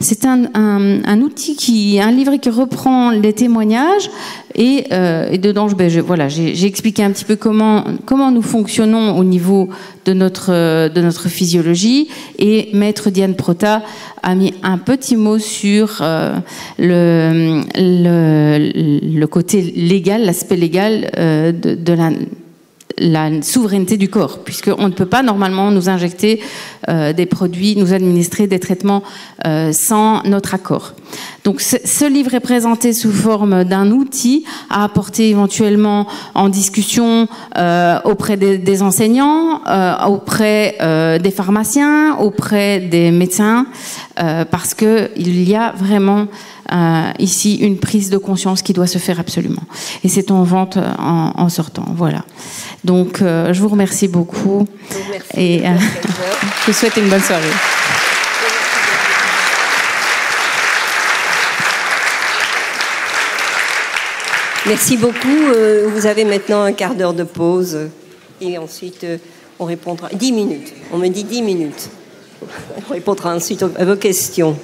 Speaker 3: c'est un, un, outil qui, un livre qui reprend les témoignages et, euh, dedans, ben, voilà, j'ai expliqué un petit peu comment comment nous fonctionnons au niveau de notre de notre physiologie. Et Maître Diane Prota a mis un petit mot sur euh, le, le, le côté légal, l'aspect légal euh, de, de la la souveraineté du corps, puisqu'on ne peut pas normalement nous injecter euh, des produits, nous administrer des traitements euh, sans notre accord. Donc ce livre est présenté sous forme d'un outil à apporter éventuellement en discussion euh, auprès des, des enseignants, auprès des pharmaciens, auprès des médecins, parce qu'il y a vraiment ici une prise de conscience qui doit se faire absolument. Et c'est en vente en, en sortant. Voilà. Donc, euh, je vous remercie beaucoup. Et euh, je vous souhaite une bonne soirée.
Speaker 2: Merci beaucoup. Euh, vous avez maintenant un quart d'heure de pause. Et ensuite, on répondra. Dix minutes. On me dit dix minutes. On répondra ensuite à vos questions.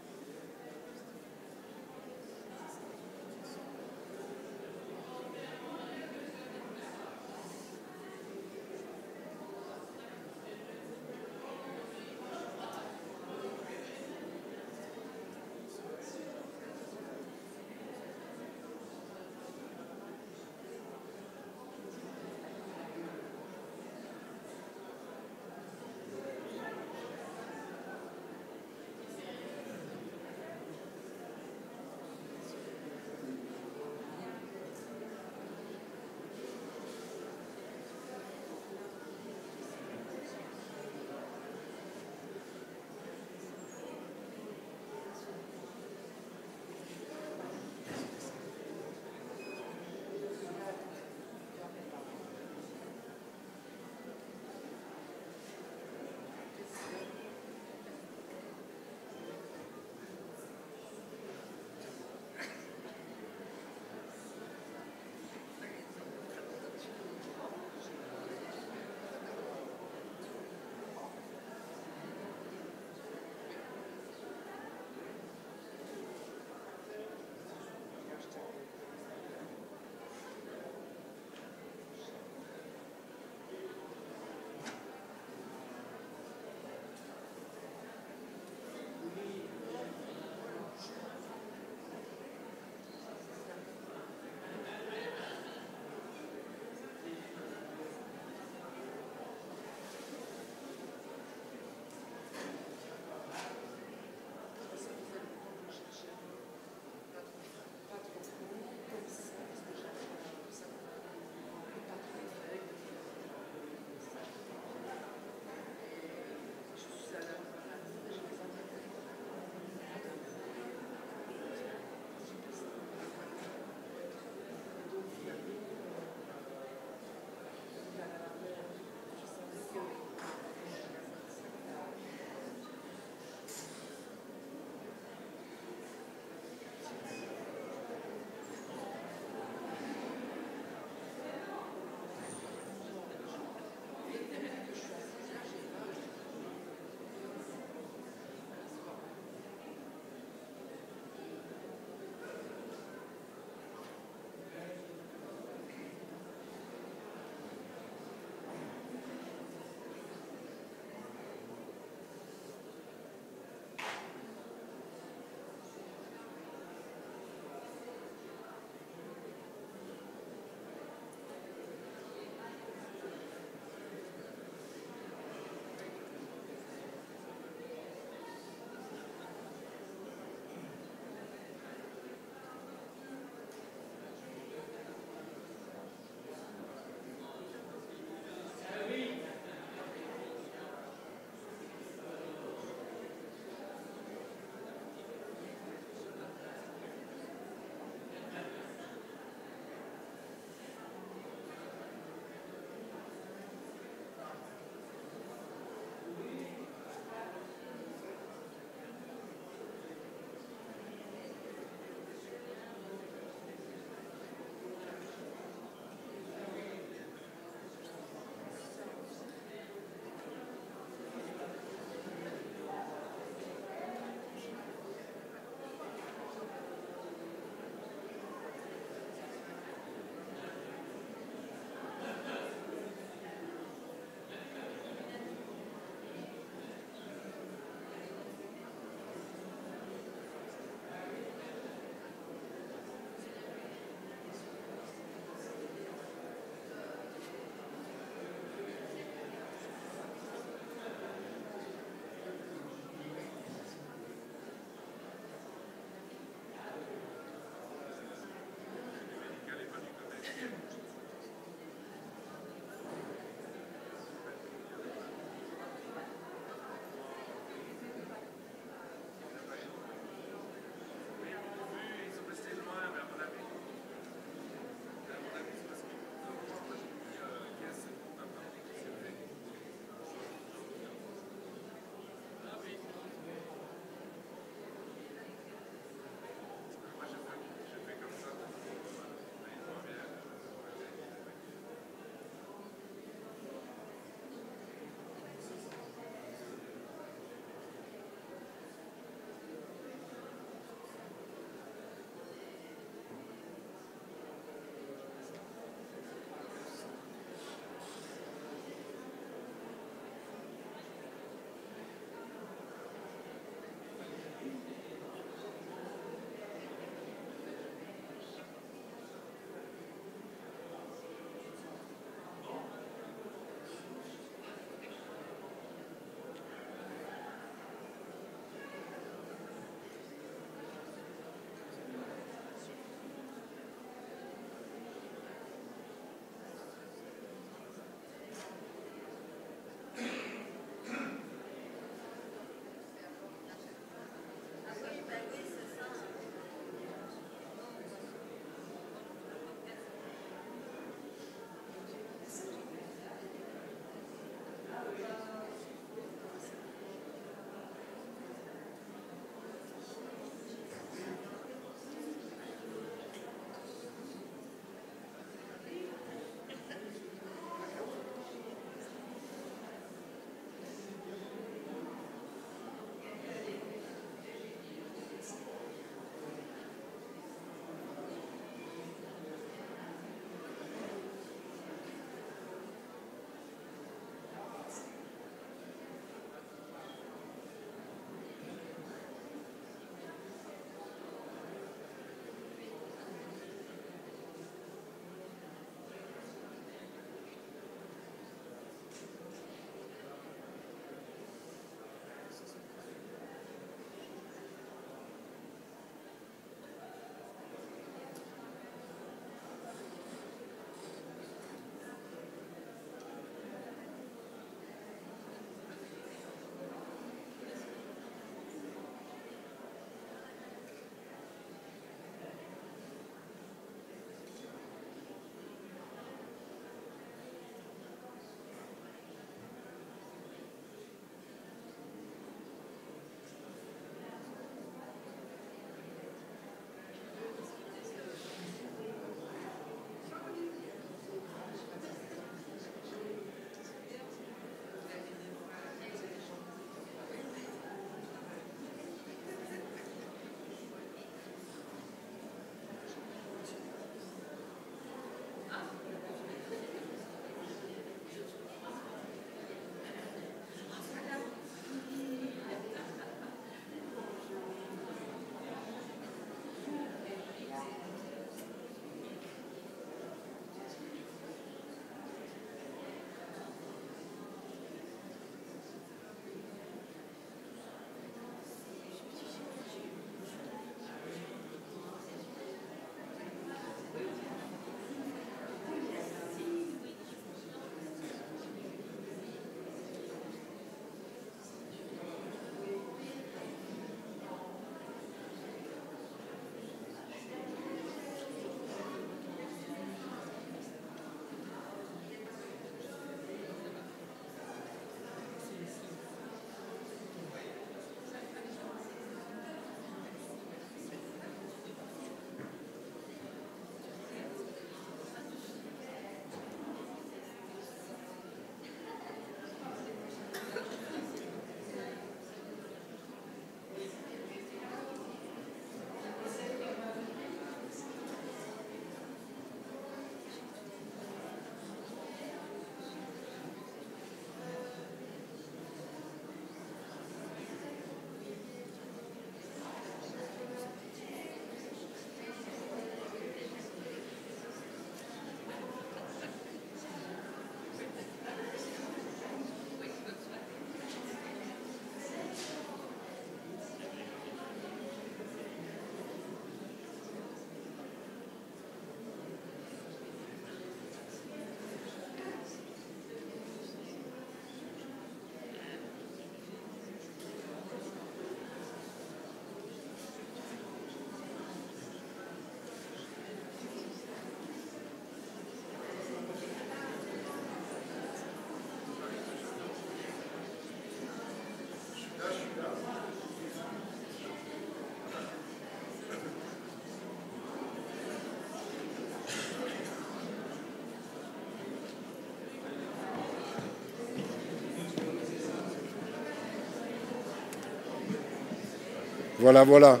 Speaker 1: Voilà, voilà.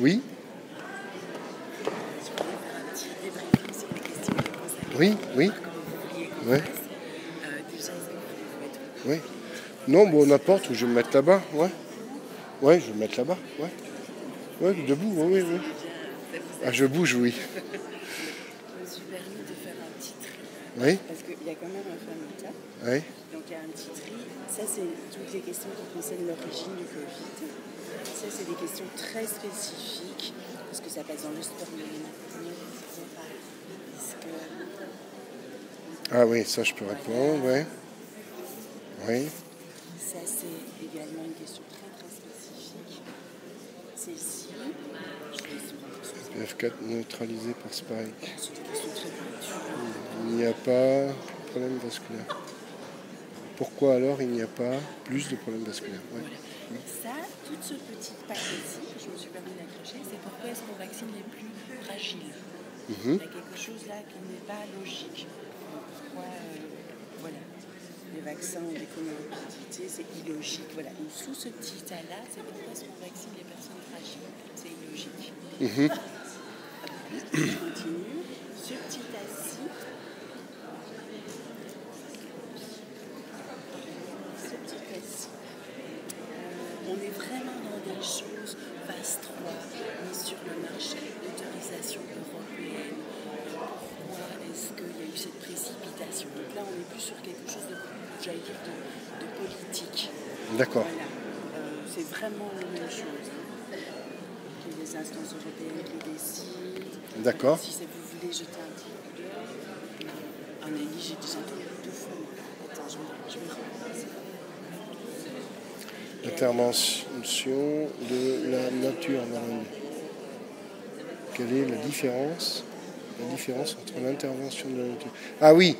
Speaker 1: Oui Oui, oui. Oui. Oui. Non, bon, n'importe, je vais me mettre là-bas, ouais. Ouais, je vais me mettre là-bas, ouais. Ouais, debout, oui, oui, oui. Ah, je bouge, oui.
Speaker 4: Je me suis permis de faire un petit tri.
Speaker 1: Oui,
Speaker 4: Parce qu'il y a quand même un famille
Speaker 1: oui.
Speaker 4: Donc il y a un petit tri. Ça, c'est toutes les questions qui concernent l'origine du Covid. Ça, c'est des questions très spécifiques. Parce que ça passe dans le sport que
Speaker 1: Ah oui, ça, je peux répondre, oui. Oui,
Speaker 4: ça, c'est également une question très très spécifique. Celle-ci, je vais essayer de
Speaker 1: F4 neutralisé par Spike.
Speaker 4: Pointues.
Speaker 1: Il n'y a pas de problème vasculaire. Pourquoi alors il n'y a pas plus de problèmes vasculaires Ouais.
Speaker 4: Ça, tout ce petit paquet-ci que je me suis permis d'accrocher, c'est pourquoi est-ce qu'on vaccine les plus fragiles.
Speaker 1: Mhm.
Speaker 4: Il y a quelque chose là qui n'est pas logique. Pourquoi, euh, voilà, les vaccins ont des comorbidités, c'est illogique. Voilà. Donc, sous ce petit tas-là, c'est pourquoi est-ce qu'on vaccine les personnes fragiles. C'est illogique.
Speaker 1: Mhm.
Speaker 4: Je continue. Ce petit tas-ci, ce petit tas-ci, euh, on est vraiment dans des choses phase 3, mise sur le marché, européenne. Pourquoi est-ce qu'il y a eu cette précipitation? Donc là, on est plus sur quelque chose de, j'allais dire, de, de politique.
Speaker 1: D'accord.
Speaker 4: Voilà. Euh, c'est vraiment la même chose. hein. Que les instances européennes qui décident.
Speaker 1: D'accord.
Speaker 4: Si vous voulez jeter un petit coup d'œil. En Élie, j'ai déjà deux fois. Attends, je vais, je vais.
Speaker 1: Intervention de la nature marine. Quelle est la différence La différence entre l'intervention de la nature. Ah oui.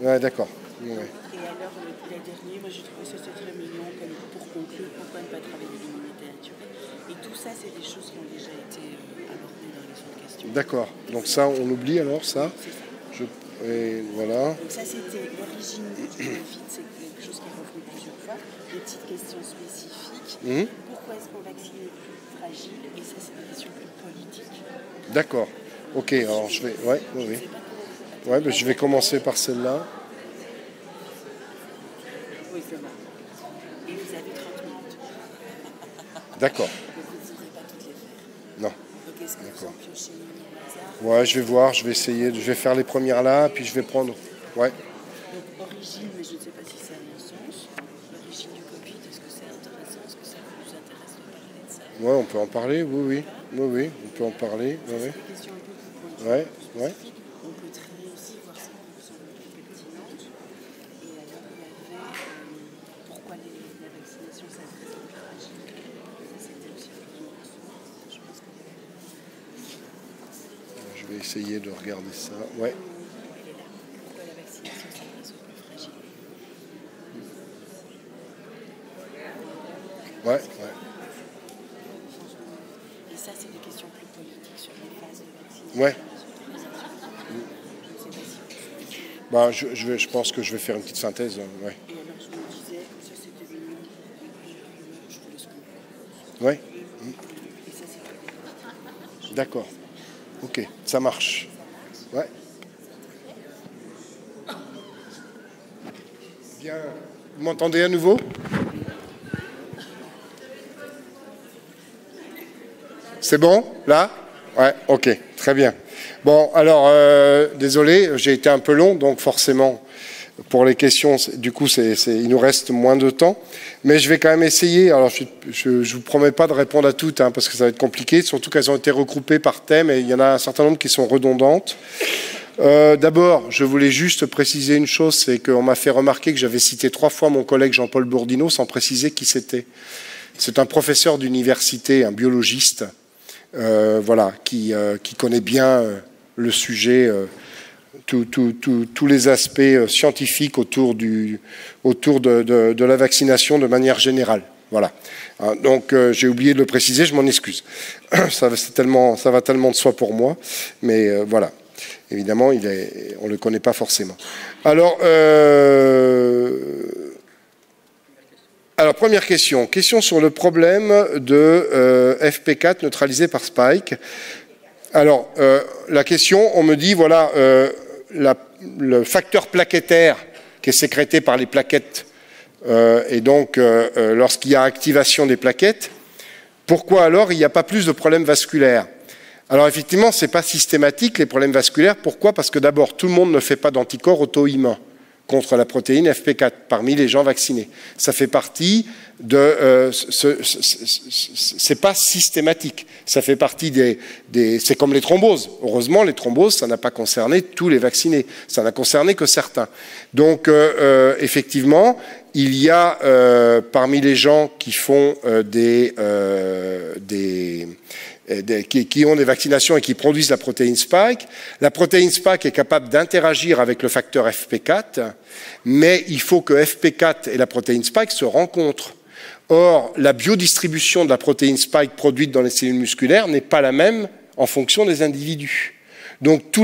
Speaker 1: Ouais, d'accord. Ouais.
Speaker 4: Et alors, le dernier, moi j'ai trouvé ça très mignon, comme pour conclure, pourquoi ne pas travailler l'immunité naturelle. Et tout ça, c'est des choses qui ont déjà été euh, abordées dans les autres questions.
Speaker 1: D'accord. Donc ça, on oublie alors ça?
Speaker 4: C'est ça.
Speaker 1: Je... Et voilà.
Speaker 4: Donc ça, c'était l'origine du Covid, c'est quelque chose qui est revenu plusieurs fois. Des petites questions spécifiques.
Speaker 1: Mhm.
Speaker 4: Pourquoi est-ce qu'on vaccine plus fragiles Et ça, c'est des questions plus politiques.
Speaker 1: D'accord. Ok, alors je vais. Ouais, oui, oui. Ouais, ben, je vais commencer par celle-là.
Speaker 4: Oui, c'est bon. Et vous avez 30 minutes.
Speaker 1: D'accord. Non.
Speaker 4: Hasard
Speaker 1: Ouais, je vais voir, je vais essayer, je vais faire les premières là, puis je vais prendre. Ouais.
Speaker 4: Donc origine, mais je ne sais pas si c'est à mon sens. L'origine du Covid, est-ce que c'est intéressant Est-ce que ça vous intéresse de parler de ça
Speaker 1: Ouais, on peut en parler, oui, oui. Oui, oui, on peut en parler. Ouais, ouais.
Speaker 4: Des questions un peu plus pointues,
Speaker 1: Ouais,
Speaker 4: plus
Speaker 1: ouais.
Speaker 4: spécifiques. On peut trier aussi, voir si elles vous
Speaker 1: Bah, je, je vais, je pense que je vais faire une petite synthèse. hein, Ouais.
Speaker 4: Et alors, je me disais que ça, c'était mignon. Je vous laisse comprendre.
Speaker 1: Ouais.
Speaker 4: Et ça, c'est
Speaker 1: D'accord. Ok, ça marche. Ouais. Bien. Vous m'entendez à nouveau? C'est bon Là? Ouais, ok, très bien. Bon, alors, euh, désolé, j'ai été un peu long, donc forcément, pour les questions, du coup, il nous reste moins de temps. Mais je vais quand même essayer. Alors, je ne vous promets pas de répondre à toutes, hein, parce que ça va être compliqué, surtout qu'elles ont été regroupées par thème, et il y en a un certain nombre qui sont redondantes. Euh, D'abord, je voulais juste préciser une chose, c'est qu'on m'a fait remarquer que j'avais cité trois fois mon collègue Jean-Paul Bourdineau sans préciser qui c'était. C'est un professeur d'université, un biologiste, euh, voilà, qui, connaît bien le sujet, euh, tous les aspects euh, scientifiques autour, de, la vaccination de manière générale. Voilà. Hein, donc euh, j'ai oublié de le préciser, je m'en excuse. Ça, va tellement de soi pour moi, mais voilà. évidemment, on ne le connaît pas forcément. Alors, première question. Question sur le problème de euh, FP4 neutralisé par Spike. Alors, euh, la question, on me dit, voilà, le facteur plaquettaire qui est sécrété par les plaquettes, et donc lorsqu'il y a activation des plaquettes, pourquoi alors il n'y a pas plus de problèmes vasculaires? Alors effectivement, ce n'est pas systématique les problèmes vasculaires. Pourquoi? Parce que d'abord, tout le monde ne fait pas d'anticorps auto-immuns contre la protéine FP4 parmi les gens vaccinés. Ça fait partie de... Euh, c'est pas systématique. Ça fait partie des... c'est comme les thromboses. Heureusement, les thromboses, ça n'a pas concerné tous les vaccinés. Ça n'a concerné que certains. Donc, euh, euh, effectivement, il y a parmi les gens qui font des qui, ont des vaccinations et qui produisent la protéine spike. La protéine spike est capable d'interagir avec le facteur FP4, mais il faut que FP4 et la protéine spike se rencontrent. Or, la biodistribution de la protéine spike produite dans les cellules musculaires n'est pas la même en fonction des individus. Donc,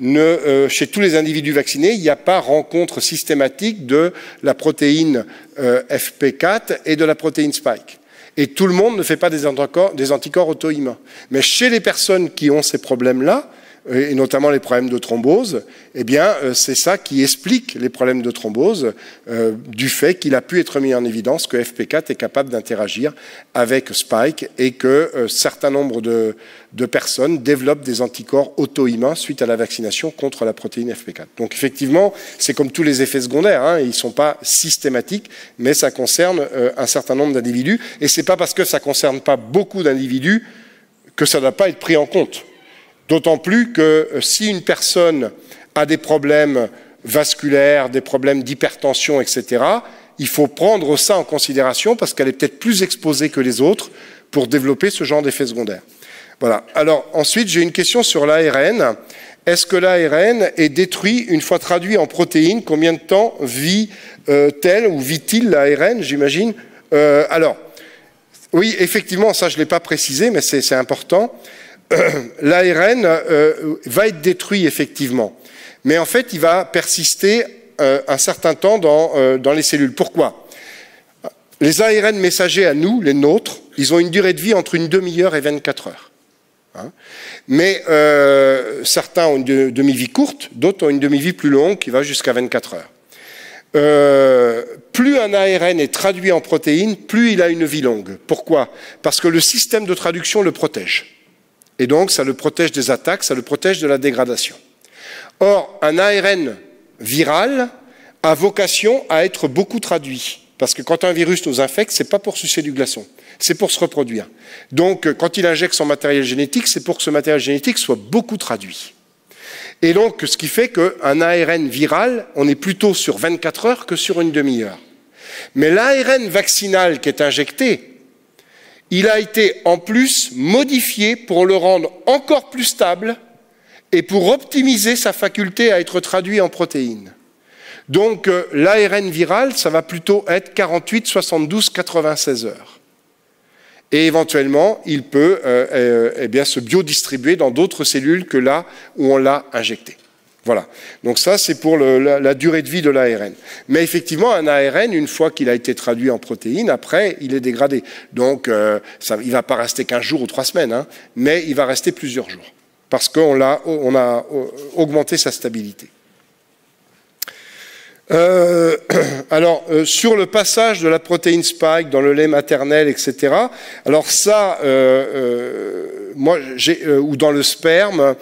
Speaker 1: euh, chez tous les individus vaccinés, il n'y a pas rencontre systématique de la protéine euh, FP4 et de la protéine spike. Et tout le monde ne fait pas des anticorps, des anticorps auto-immuns. Mais chez les personnes qui ont ces problèmes-là, et notamment les problèmes de thrombose, eh bien, euh, c'est ça qui explique les problèmes de thrombose euh, du fait qu'il a pu être mis en évidence que FP4 est capable d'interagir avec Spike et que euh, certain nombre de, personnes développent des anticorps auto-immuns suite à la vaccination contre la protéine FP4. Donc, effectivement, c'est comme tous les effets secondaires, hein, ils ne sont pas systématiques, mais ça concerne un certain nombre d'individus. Et ce n'est pas parce que ça ne concerne pas beaucoup d'individus que ça ne doit pas être pris en compte. D'autant plus que euh, si une personne a des problèmes vasculaires, des problèmes d'hypertension, etc., il faut prendre ça en considération parce qu'elle est peut-être plus exposée que les autres pour développer ce genre d'effet secondaire. Voilà. Alors ensuite, j'ai une question sur l'ARN. Est-ce que l'ARN est détruit une fois traduit en protéines? Combien de temps vit-elle ou vit-il l'ARN, j'imagine? Euh, Alors, oui, effectivement, ça je ne l'ai pas précisé, mais c'est important. l'ARN euh, va être détruit effectivement, mais en fait il va persister euh, un certain temps euh, dans, les cellules. Pourquoi? Les ARN messagers à nous, les nôtres, ils ont une durée de vie entre une demi-heure et 24 heures. Hein. mais certains ont une demi-vie courte, d'autres ont une demi-vie plus longue qui va jusqu'à 24 heures. plus un ARN est traduit en protéines, plus il a une vie longue. Pourquoi? Parce que le système de traduction le protège. Et donc, ça le protège des attaques, ça le protège de la dégradation. Or, un ARN viral a vocation à être beaucoup traduit. Parce que quand un virus nous infecte, ce n'est pas pour sucer du glaçon, c'est pour se reproduire. Donc, quand il injecte son matériel génétique, c'est pour que ce matériel génétique soit beaucoup traduit. Et donc, ce qui fait qu'un ARN viral, on est plutôt sur 24 heures que sur une demi-heure. Mais l'ARN vaccinal qui est injecté, il a été en plus modifié pour le rendre encore plus stable et pour optimiser sa faculté à être traduit en protéines. Donc euh, l'ARN viral, ça va plutôt être 48, 72, 96 heures. Et éventuellement, il peut euh, euh, eh se biodistribuer dans d'autres cellules que là où on l'a injecté. Voilà. Donc ça, c'est pour la, durée de vie de l'ARN. Mais effectivement, un ARN, une fois qu'il a été traduit en protéines, après, il est dégradé. Donc, euh, il ne va pas rester qu'un jour ou trois semaines, hein, mais il va rester plusieurs jours, parce qu'on a, a augmenté sa stabilité. Euh, alors, euh, sur le passage de la protéine spike dans le lait maternel, etc. Alors ça, moi, ou dans le sperme,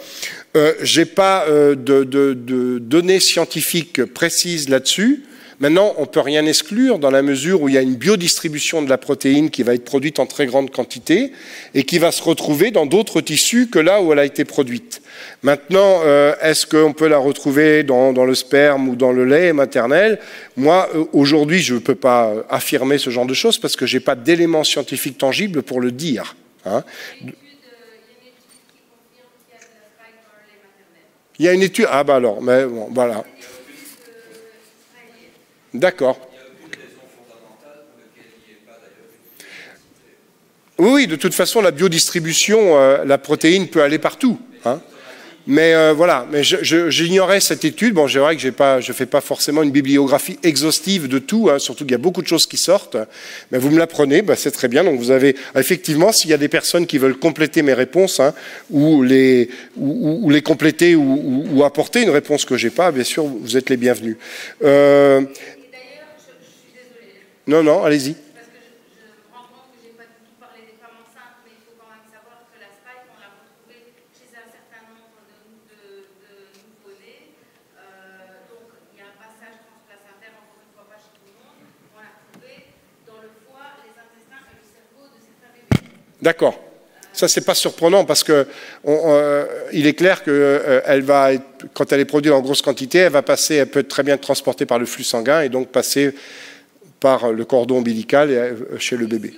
Speaker 1: euh, je n'ai pas euh, de, données scientifiques précises là-dessus. Maintenant, on ne peut rien exclure dans la mesure où il y a une biodistribution de la protéine qui va être produite en très grande quantité et qui va se retrouver dans d'autres tissus que là où elle a été produite. Maintenant, euh, est-ce qu'on peut la retrouver dans, le sperme ou dans le lait maternel? Moi, aujourd'hui, je ne peux pas affirmer ce genre de choses parce que je n'ai pas d'éléments scientifiques tangibles pour le dire. Hein. Il y a une étude. Ah, bah alors, mais bon, voilà. D'accord. Oui, de toute façon, la biodistribution, euh, la protéine peut aller partout. Hein. Mais euh, voilà, mais j'ignorais cette étude. Bon, je vrai que pas, je ne fais pas forcément une bibliographie exhaustive de tout, hein, surtout qu'il y a beaucoup de choses qui sortent. Mais vous me l'apprenez, bah, c'est très bien. Donc vous avez effectivement, s'il y a des personnes qui veulent compléter mes réponses hein, ou, les, ou, les compléter ou, apporter une réponse que j'ai pas, bien sûr, vous êtes les bienvenus. Euh... Non, non, allez-y. D'accord. Ça, c'est pas surprenant parce que euh, il est clair que euh, elle va, quand elle est produite en grosse quantité, elle va passer, elle peut être très bien être transportée par le flux sanguin et donc passer par le cordon ombilical euh, chez le bébé.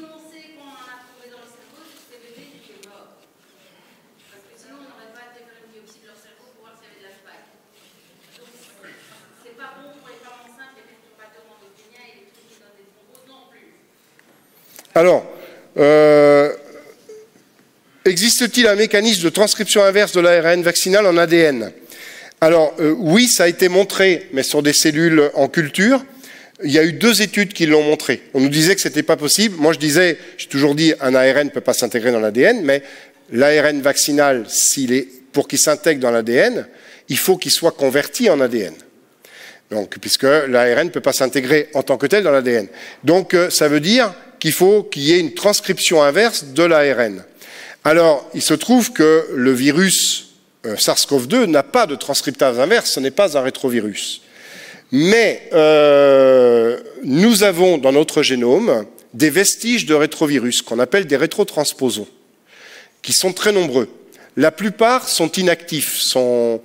Speaker 1: Alors, euh, Existe-t-il un mécanisme de transcription inverse de l'ARN vaccinal en ADN Alors euh, oui, ça a été montré, mais sur des cellules en culture. Il y a eu deux études qui l'ont montré. On nous disait que ce n'était pas possible. Moi, je disais, j'ai toujours dit, un ARN ne peut pas s'intégrer dans l'ADN, mais l'ARN vaccinal, pour qu'il s'intègre dans l'ADN, il faut qu'il soit converti en ADN. Donc, puisque l'ARN ne peut pas s'intégrer en tant que tel dans l'ADN. Donc, euh, ça veut dire qu'il faut qu'il y ait une transcription inverse de l'ARN. Alors, il se trouve que le virus euh, SARS-CoV-2 n'a pas de transcriptase inverse, ce n'est pas un rétrovirus. Mais euh, nous avons dans notre génome des vestiges de rétrovirus qu'on appelle des rétrotransposons, qui sont très nombreux. La plupart sont inactifs, sont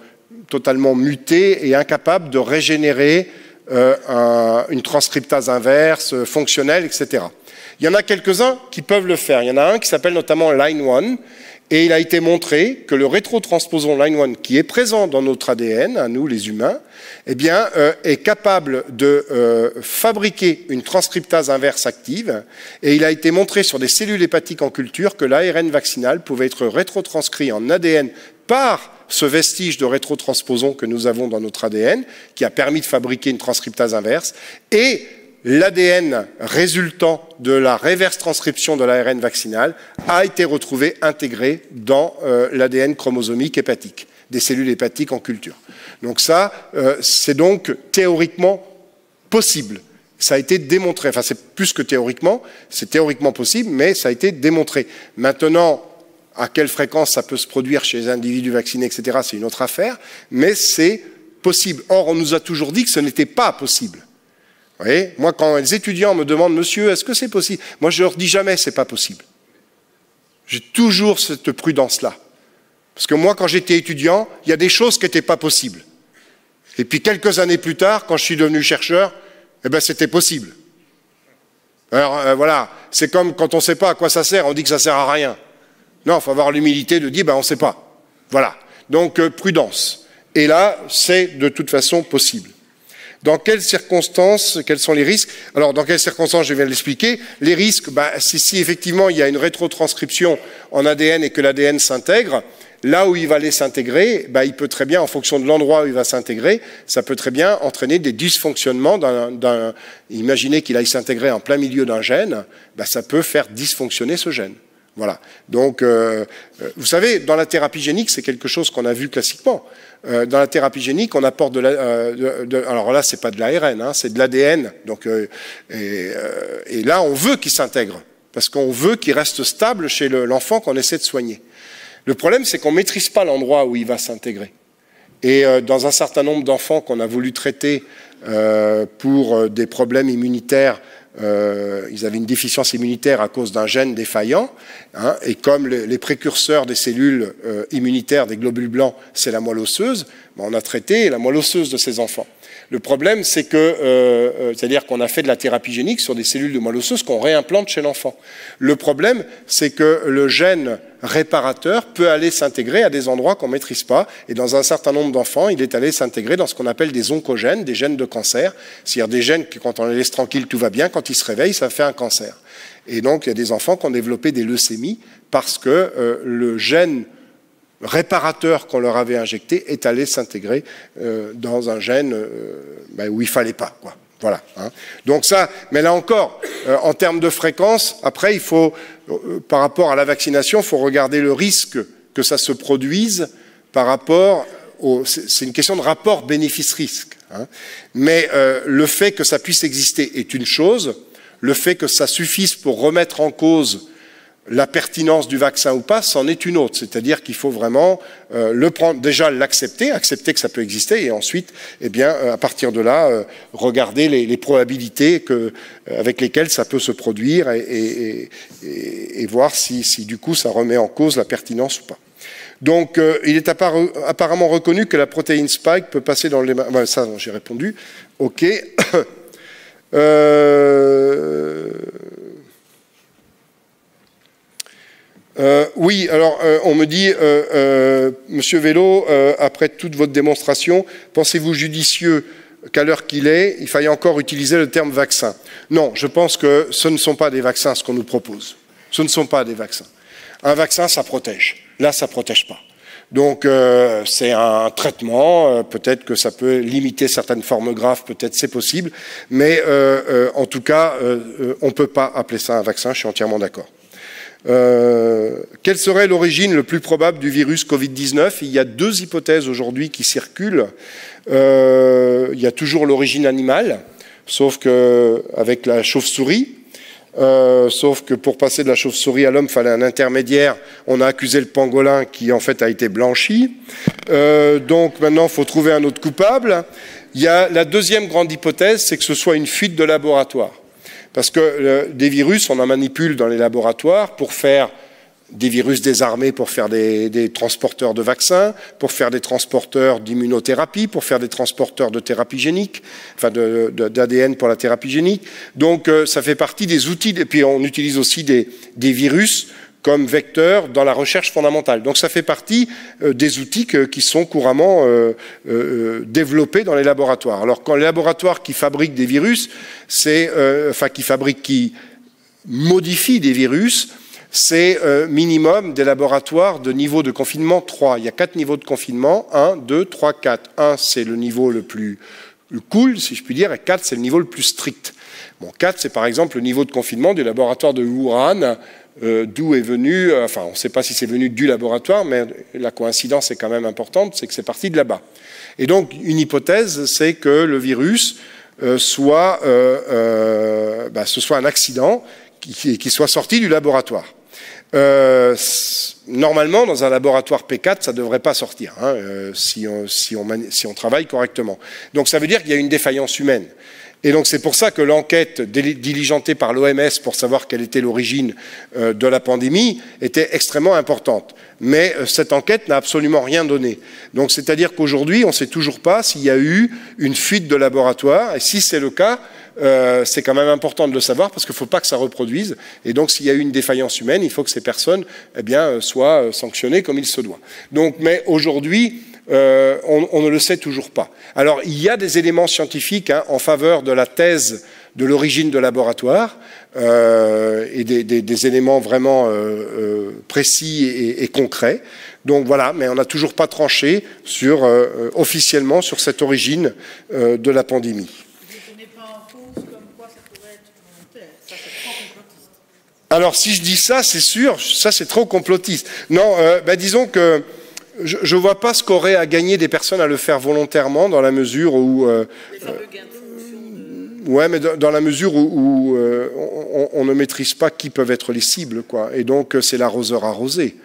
Speaker 1: totalement mutés et incapables de régénérer euh, une transcriptase inverse fonctionnelle, etc. Il y en a quelques-uns qui peuvent le faire. Il y en a un qui s'appelle notamment Line 1, et il a été montré que le rétrotransposon Line 1, qui est présent dans notre ADN, à nous les humains, eh bien, euh, est capable de euh, fabriquer une transcriptase inverse active, et il a été montré sur des cellules hépatiques en culture que l'ARN vaccinal pouvait être rétrotranscrit en ADN par ce vestige de rétrotransposon que nous avons dans notre ADN, qui a permis de fabriquer une transcriptase inverse, et l'ADN résultant de la reverse transcription de l'ARN vaccinal a été retrouvé intégré dans euh, l'ADN chromosomique hépatique, des cellules hépatiques en culture. Donc ça, euh, c'est donc théoriquement possible. Ça a été démontré. Enfin, c'est plus que théoriquement, c'est théoriquement possible, mais ça a été démontré. Maintenant, à quelle fréquence ça peut se produire chez les individus vaccinés, etc., c'est une autre affaire, mais c'est possible. Or, on nous a toujours dit que ce n'était pas possible voyez Moi, quand les étudiants me demandent, monsieur, est-ce que c'est possible? Moi, je leur dis jamais, c'est pas possible. J'ai toujours cette prudence-là. Parce que moi, quand j'étais étudiant, il y a des choses qui n'étaient pas possibles. Et puis quelques années plus tard, quand je suis devenu chercheur, eh ben, c'était possible. Alors euh, voilà, c'est comme quand on ne sait pas à quoi ça sert, on dit que ça sert à rien. Non, il faut avoir l'humilité de dire, ben, on ne sait pas. Voilà. Donc euh, prudence. Et là, c'est de toute façon possible. Dans quelles circonstances, quels sont les risques? Alors, dans quelles circonstances, je viens de l'expliquer. Les risques, bah, c'est si effectivement il y a une rétrotranscription en ADN et que l'ADN s'intègre, là où il va aller s'intégrer, bah, il peut très bien, en fonction de l'endroit où il va s'intégrer, ça peut très bien entraîner des dysfonctionnements d'un. Imaginez qu'il aille s'intégrer en plein milieu d'un gène, bah, ça peut faire dysfonctionner ce gène. Voilà. Donc, euh, euh, vous savez, dans la thérapie génique, c'est quelque chose qu'on a vu classiquement. Euh, dans la thérapie génique, on apporte de la. Euh, alors là, c'est pas de l'ARN, hein, c'est de l'ADN. Donc, euh, et, là, on veut qu'il s'intègre parce qu'on veut qu'il reste stable chez l'enfant qu'on essaie de soigner. Le problème, c'est qu'on maîtrise pas l'endroit où il va s'intégrer. Et dans un certain nombre d'enfants qu'on a voulu traiter pour des problèmes immunitaires euh, ils avaient une déficience immunitaire à cause d'un gène défaillant, hein, et comme les, précurseurs des cellules euh, immunitaires des globules blancs, c'est la moelle osseuse, ben, on a traité la moelle osseuse de ces enfants. Le problème, c'est que, euh, euh, c'est-à-dire qu'on a fait de la thérapie génique sur des cellules de moelle osseuse qu'on réimplante chez l'enfant. Le problème, c'est que le gène réparateur peut aller s'intégrer à des endroits qu'on ne maîtrise pas. Et dans un certain nombre d'enfants, il est allé s'intégrer dans ce qu'on appelle des oncogènes, des gènes de cancer. C'est-à-dire des gènes qui, quand on les laisse tranquilles, tout va bien. Quand ils se réveillent, ça fait un cancer. Et donc, il y a des enfants qui ont développé des leucémies parce que euh, le gène réparateur qu'on leur avait injecté est allé s'intégrer dans un gène ben, où il fallait pas. Quoi. Voilà. Hein. Donc ça, mais là encore, en termes de fréquence, après, il faut, par rapport à la vaccination, il faut regarder le risque que ça se produise par rapport au... C'est une question de rapport bénéfice-risque. Hein. Mais le fait que ça puisse exister est une chose. Le fait que ça suffise pour remettre en cause la pertinence du vaccin ou pas, c'en est une autre. C'est-à-dire qu'il faut vraiment euh, le prendre, déjà l'accepter, accepter que ça peut exister, et ensuite, eh bien, euh, à partir de là, euh, regarder les, probabilités avec lesquelles ça peut se produire et, voir si, du coup ça remet en cause la pertinence ou pas. Donc, il est apparemment reconnu que la protéine spike peut passer dans les mains. ça, j'ai répondu. OK. Euh, oui, alors euh, on me dit, euh, Monsieur Vélo, après toute votre démonstration, pensez-vous judicieux qu'à l'heure qu'il est, il faille encore utiliser le terme vaccin? Non, je pense que ce ne sont pas des vaccins ce qu'on nous propose. Ce ne sont pas des vaccins. Un vaccin, ça protège. Là, ça protège pas. Donc c'est un traitement, peut-être que ça peut limiter certaines formes graves, peut-être c'est possible, mais en tout cas, on ne peut pas appeler ça un vaccin, je suis entièrement d'accord. Euh, quelle serait l'origine le plus probable du virus Covid-19 Il y a deux hypothèses aujourd'hui qui circulent. Euh, il y a toujours l'origine animale, sauf qu'avec la chauve-souris, euh, sauf que pour passer de la chauve-souris à l'homme, il fallait un intermédiaire. On a accusé le pangolin qui en fait a été blanchi. donc maintenant, faut trouver un autre coupable. Il y a la deuxième grande hypothèse, c'est que ce soit une fuite de laboratoire. Parce que euh, des virus, on en manipule dans les laboratoires pour faire des virus désarmés pour faire des, transporteurs de vaccins, pour faire des transporteurs d'immunothérapie, pour faire des transporteurs de thérapie génique, enfin d'ADN pour la thérapie génique. Donc euh, ça fait partie des outils. Et puis on utilise aussi des, des virus comme vecteur dans la recherche fondamentale. Donc ça fait partie euh, des outils qui sont couramment euh, euh, développés dans les laboratoires. Alors quand les laboratoires qui fabriquent des virus, c'est enfin qui fabriquent, qui modifient des virus, c'est minimum des laboratoires de niveau de confinement 3. Il y a quatre niveaux de confinement, 1, 2, 3, 4. 1, c'est le niveau le plus cool, si je puis dire, et 4, c'est le niveau le plus strict. Bon, 4, c'est par exemple le niveau de confinement du laboratoire de Wuhan, euh, d'où est venu, euh, enfin on ne sait pas si c'est venu du laboratoire, mais la coïncidence est quand même importante, c'est que c'est parti de là-bas. Et donc une hypothèse, c'est que le virus euh, soit, bah, ce soit un accident qui, soit sorti du laboratoire. normalement, dans un laboratoire P4, ça ne devrait pas sortir, hein, si, on, si on travaille correctement. Donc ça veut dire qu'il y a une défaillance humaine. Et donc c'est pour ça que l'enquête diligentée par l'OMS pour savoir quelle était l'origine euh, de la pandémie était extrêmement importante. Mais euh, cette enquête n'a absolument rien donné. Donc c'est-à-dire qu'aujourd'hui, on ne sait toujours pas s'il y a eu une fuite de laboratoire. Et si c'est le cas, euh, c'est quand même important de le savoir parce qu'il ne faut pas que ça reproduise. Et donc, s'il y a eu une défaillance humaine, il faut que ces personnes eh soient sanctionnées comme il se doit. Donc, mais aujourd'hui, euh, on, ne le sait toujours pas. Alors, il y a des éléments scientifiques hein, en faveur de la thèse de l'origine de laboratoire euh, et des, éléments vraiment euh, précis et, concrets. Donc voilà, mais on n'a toujours pas tranché sur, officiellement sur cette origine de la pandémie. Alors si je dis ça, c'est sûr, ça c'est trop complotiste. Non, ben, disons que je ne vois pas ce qu'aurait à gagner des personnes à le faire volontairement dans la mesure où. Euh, ouais, mais dans, la mesure où, euh, on, ne maîtrise pas qui peuvent être les cibles, quoi. Et donc euh, c'est l'arroseur arrosé.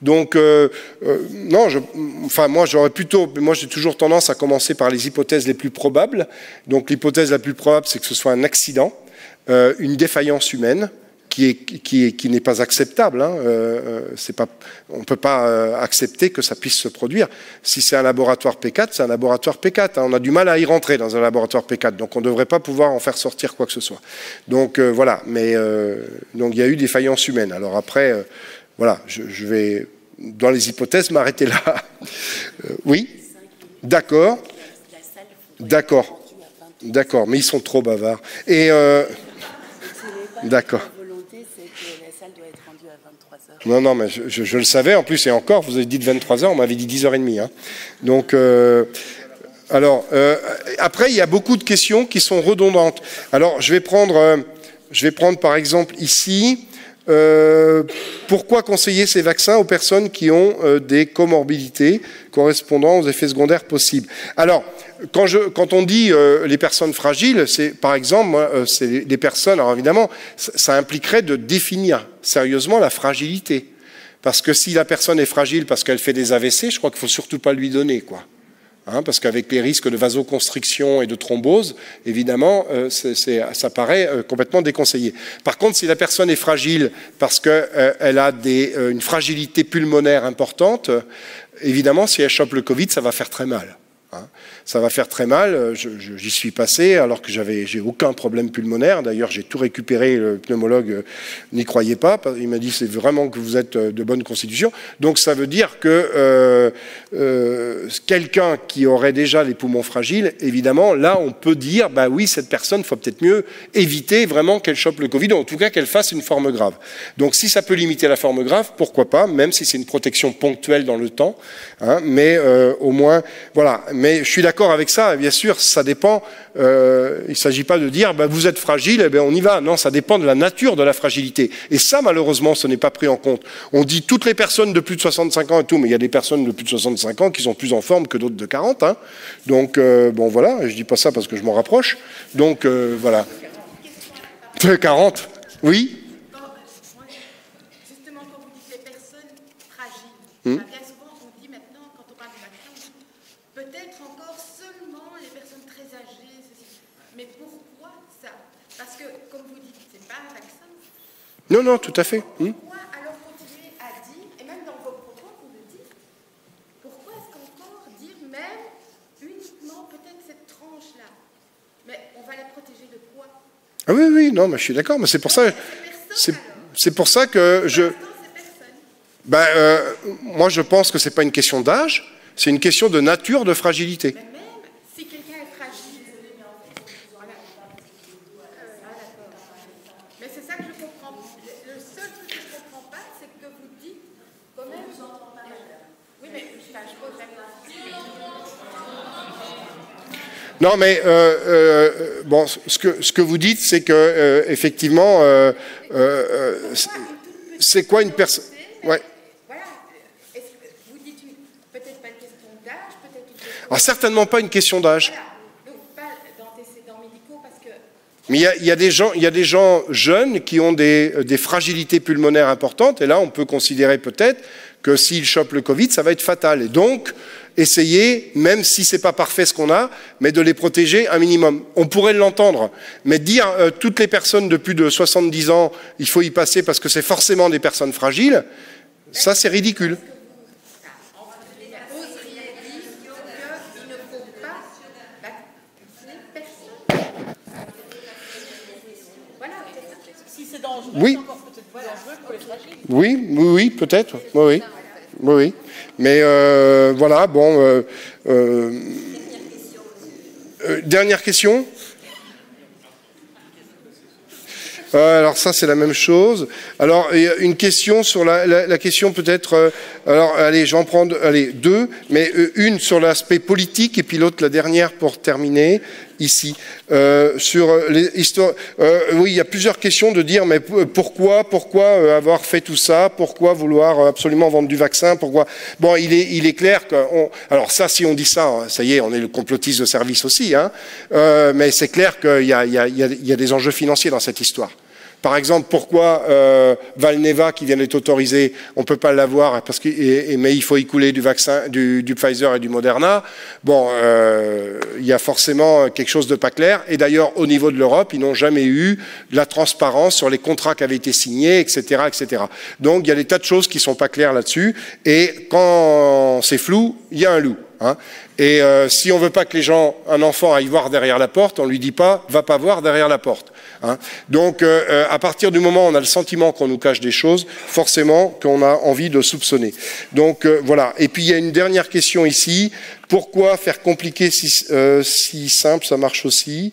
Speaker 1: Donc non, je, enfin moi j'aurais plutôt, moi j'ai toujours tendance à commencer par les hypothèses les plus probables. Donc l'hypothèse la plus probable, c'est que ce soit un accident, une défaillance humaine qui, n'est pas acceptable. Hein. Euh, euh, pas, on ne peut pas euh, accepter que ça puisse se produire. Si c'est un laboratoire P4, c'est un laboratoire P4. Hein. On a du mal à y rentrer dans un laboratoire P4, donc on ne devrait pas pouvoir en faire sortir quoi que ce soit. Donc voilà, mais il y a eu des faillances humaines. Alors après, voilà, je, vais dans les hypothèses m'arrêter là. oui, d'accord, d'accord, d'accord, mais ils sont trop bavards. Et d'accord. Non, non, mais je, le savais en plus, et encore, vous avez dit de 23h, on m'avait dit 10h30. Hein. Donc, euh, alors, euh, après, il y a beaucoup de questions qui sont redondantes. Alors, je vais prendre, euh, je vais prendre par exemple ici, pourquoi conseiller ces vaccins aux personnes qui ont des comorbidités correspondant aux effets secondaires possibles? Alors, quand, on dit les personnes fragiles, c'est par exemple, c'est des personnes, alors évidemment, ça impliquerait de définir sérieusement la fragilité. Parce que si la personne est fragile parce qu'elle fait des AVC, je crois qu'il ne faut surtout pas lui donner, quoi. Hein, parce qu'avec les risques de vasoconstriction et de thrombose, évidemment, euh, ça paraît euh, complètement déconseillé. Par contre, si la personne est fragile parce qu'elle euh, a des, une fragilité pulmonaire importante, évidemment, si elle chope le Covid, ça va faire très mal. Hein. Ça va faire très mal. J'y suis passé alors que j'avais, j'ai aucun problème pulmonaire. D'ailleurs, j'ai tout récupéré. Le pneumologue euh, n'y croyait pas. Il m'a dit c'est vraiment que vous êtes euh, de bonne constitution. Donc ça veut dire que euh, quelqu'un qui aurait déjà les poumons fragiles, évidemment, là, on peut dire bah oui, cette personne, faut peut-être mieux éviter vraiment qu'elle chope le Covid, ou en tout cas qu'elle fasse une forme grave. Donc si ça peut limiter la forme grave, pourquoi pas, même si c'est une protection ponctuelle dans le temps. Hein, mais au moins, voilà. Mais je suis avec ça, bien sûr, ça dépend. Euh, il ne s'agit pas de dire ben, vous êtes fragile, eh bien on y va. Non, ça dépend de la nature de la fragilité. Et ça, malheureusement, ce n'est pas pris en compte. On dit toutes les personnes de plus de 65 ans et tout, mais il y a des personnes de plus de 65 ans qui sont plus en forme que d'autres de 40. Hein. Donc, euh, bon, voilà, je ne dis pas ça parce que je m'en rapproche. Donc, euh, voilà. 40, oui
Speaker 5: Justement, quand vous dites les personnes fragiles,
Speaker 1: Non, non, tout à fait.
Speaker 5: Pourquoi alors continuer à dire, et même dans vos propos, vous le dites, pourquoi est-ce qu'encore dire même uniquement peut-être cette tranche-là? Mais on va la protéger de quoi?
Speaker 1: Ah oui, oui, non, mais je suis d'accord, mais c'est pour ça. C'est pour ça que je. Ben, euh, moi, je pense que ce n'est pas une question d'âge, c'est une question de nature de fragilité. Non, mais euh, euh, bon, ce que, ce que vous dites, c'est que euh, effectivement, c'est quoi une personne Ouais. Alors, certainement pas une question d'âge. Mais il y, il, y a des gens, il y a des gens jeunes qui ont des, des fragilités pulmonaires importantes, et là, on peut considérer peut-être que s'ils chopent le Covid, ça va être fatal. Et donc, essayer, même si ce n'est pas parfait ce qu'on a, mais de les protéger un minimum. On pourrait l'entendre, mais dire euh, toutes les personnes de plus de 70 ans, il faut y passer parce que c'est forcément des personnes fragiles, ça c'est ridicule. Oui. Oui, oui, peut-être. Oui, oui. Mais euh, voilà, bon. Euh, euh, dernière question alors ça c'est la même chose. Alors une question sur la, question peut-être. alors allez, j'en prends deux, mais une sur l'aspect politique et puis l'autre la dernière pour terminer ici. Euh, sur les euh, oui, il y a plusieurs questions de dire, mais pourquoi, pourquoi euh, avoir fait tout ça? Pourquoi vouloir absolument vendre du vaccin? Pourquoi? Bon, il est, il est clair que, alors ça, si on dit ça, hein, ça y est, on est le complotiste de service aussi, hein, mais c'est clair qu'il y y, y a des enjeux financiers dans cette histoire. Par exemple, pourquoi euh, Valneva, qui vient d'être autorisé, on ne peut pas l'avoir, parce que, mais il faut y couler du vaccin, du, Pfizer et du Moderna. Bon, euh, il y a forcément quelque chose de pas clair. Et d'ailleurs, au niveau de l'Europe, ils n'ont jamais eu de la transparence sur les contrats qui avaient été signés, etc., etc. Donc, il y a des tas de choses qui sont pas claires là-dessus. Et quand c'est flou, il y a un loup. Hein. Et euh, si on veut pas que les gens, un enfant aille voir derrière la porte, on lui dit pas, va pas voir derrière la porte. Hein. Donc, euh, euh, à partir du moment où on a le sentiment qu'on nous cache des choses, forcément qu'on a envie de soupçonner. Donc, euh, voilà. Et puis, il y a une dernière question ici. Pourquoi faire compliqué si, si simple Ça marche aussi?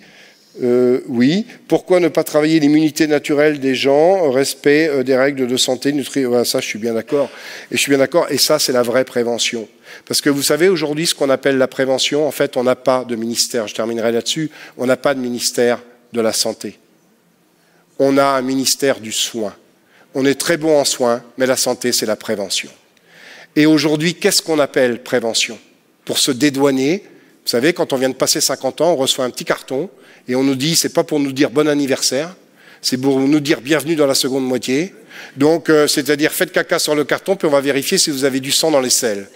Speaker 1: Euh, oui. Pourquoi ne pas travailler l'immunité naturelle des gens, respect euh, des règles de santé, nutrition Ça, je suis bien d'accord. Et je suis bien d'accord. Et ça, c'est la vraie prévention. Parce que vous savez, aujourd'hui, ce qu'on appelle la prévention, en fait, on n'a pas de ministère. Je terminerai là-dessus. On n'a pas de ministère de la santé. On a un ministère du soin. On est très bon en soins, mais la santé, c'est la prévention. Et aujourd'hui, qu'est-ce qu'on appelle prévention? Pour se dédouaner, vous savez, quand on vient de passer 50 ans, on reçoit un petit carton et on nous dit, c'est pas pour nous dire bon anniversaire, c'est pour nous dire bienvenue dans la seconde moitié. Donc, euh, c'est-à-dire faites caca sur le carton, puis on va vérifier si vous avez du sang dans les selles.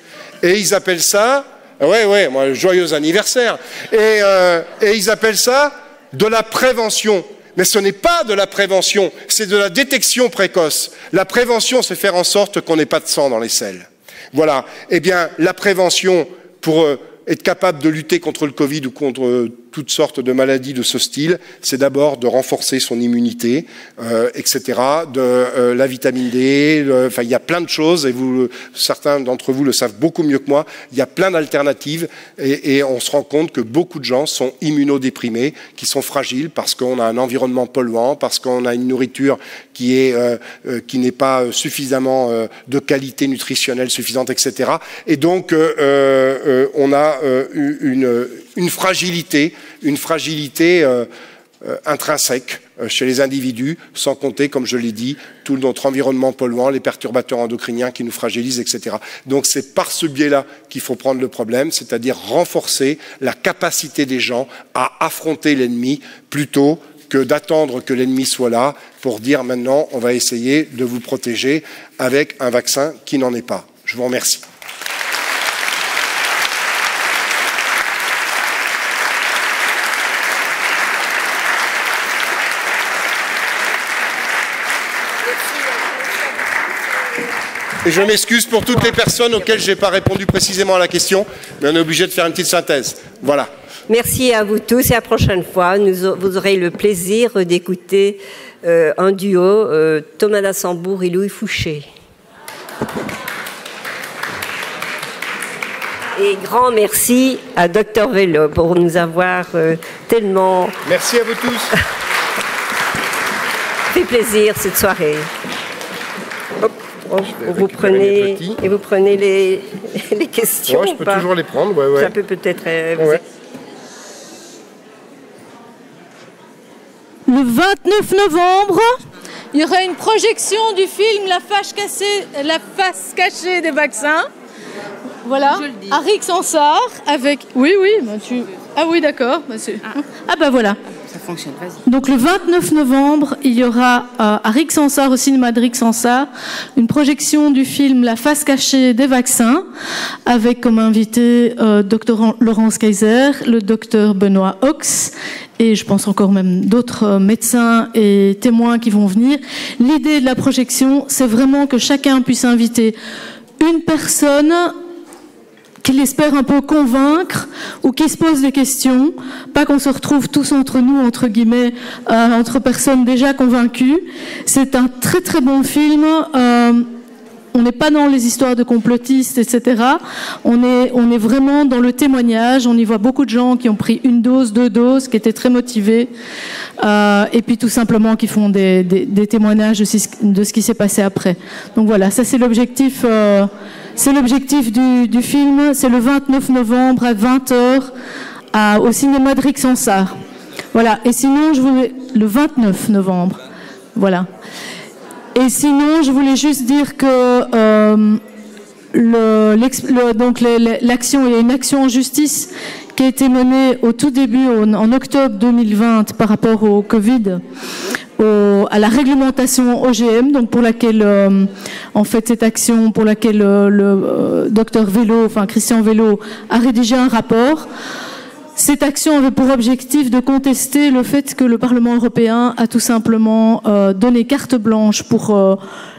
Speaker 1: Et ils appellent ça, ouais, ouais, moi, joyeux anniversaire. Et, euh, et ils appellent ça de la prévention. Mais ce n'est pas de la prévention, c'est de la détection précoce. La prévention, c'est faire en sorte qu'on n'ait pas de sang dans les selles. Voilà. Eh bien, la prévention, pour euh, être capable de lutter contre le Covid ou contre toutes sortes de maladies de ce style, c'est d'abord de renforcer son immunité, euh, etc., de euh, la vitamine D, enfin il y a plein de choses, et vous, certains d'entre vous le savent beaucoup mieux que moi, il y a plein d'alternatives, et, et, on se rend compte que beaucoup de gens sont immunodéprimés, qui sont fragiles parce qu'on a un environnement polluant, parce qu'on a une nourriture qui est euh, euh qui n'est pas suffisamment euh, de qualité nutritionnelle suffisante, etc. Et donc euh, on a une, une fragilité une fragilité euh, euh, intrinsèque euh, chez les individus, sans compter, comme je l'ai dit, tout notre environnement polluant, les perturbateurs endocriniens qui nous fragilisent, etc. Donc c'est par ce biais-là qu'il faut prendre le problème, c'est-à-dire renforcer la capacité des gens à affronter l'ennemi plutôt que d'attendre que l'ennemi soit là pour dire maintenant on va essayer de vous protéger avec un vaccin qui n'en est pas. Je vous remercie. Et je m'excuse pour toutes les personnes auxquelles je n'ai pas répondu précisément à la question, mais on est obligé de faire une petite synthèse. Voilà.
Speaker 2: Merci à vous tous et à la prochaine fois. Nous, vous aurez le plaisir d'écouter euh, un duo, euh, Thomas Dassembourg et Louis Fouché. Et grand merci à Docteur Vélo pour nous avoir euh, tellement.
Speaker 1: Merci à vous tous.
Speaker 2: fait plaisir cette soirée. Oh, vous prenez et vous prenez les, les questions.
Speaker 1: Ouais, je peux toujours les prendre. Ouais, ouais.
Speaker 2: Ça peut peut-être. Euh,
Speaker 6: ouais. Le 29 novembre, il y aura une projection du film La face cachée, la face cachée des vaccins. Voilà, à Rixensart avec. Oui, oui, bah tu... Ah oui, d'accord. Ah. ah bah voilà. Donc le 29 novembre, il y aura euh, à Rixensart, au cinéma de Rixensart, une projection du film La face cachée des vaccins, avec comme invité euh, Dr Laurence Kaiser, le docteur Benoît Ox, et je pense encore même d'autres euh, médecins et témoins qui vont venir. L'idée de la projection, c'est vraiment que chacun puisse inviter une personne qu'il espère un peu convaincre ou qui se pose des questions, pas qu'on se retrouve tous entre nous, entre guillemets, euh, entre personnes déjà convaincues. C'est un très très bon film. Euh, on n'est pas dans les histoires de complotistes, etc. On est, on est vraiment dans le témoignage. On y voit beaucoup de gens qui ont pris une dose, deux doses, qui étaient très motivés, euh, et puis tout simplement qui font des, des, des témoignages de, ce qui s'est passé après. Donc voilà, ça c'est l'objectif. Euh, c'est l'objectif du, film. C'est le 29 novembre à 20h à, au cinéma de Rixensart. Voilà. Et sinon, je voulais le 29 novembre. Voilà. Et sinon, je voulais juste dire que euh, l'action, il y a une action en justice qui a été menée au tout début, en octobre 2020, par rapport au Covid, au, à la réglementation OGM, donc pour laquelle, euh, en fait, cette action pour laquelle euh, le euh, docteur Vélo, enfin Christian Vélo, a rédigé un rapport. Cette action avait pour objectif de contester le fait que le Parlement européen a tout simplement euh, donné carte blanche pour euh,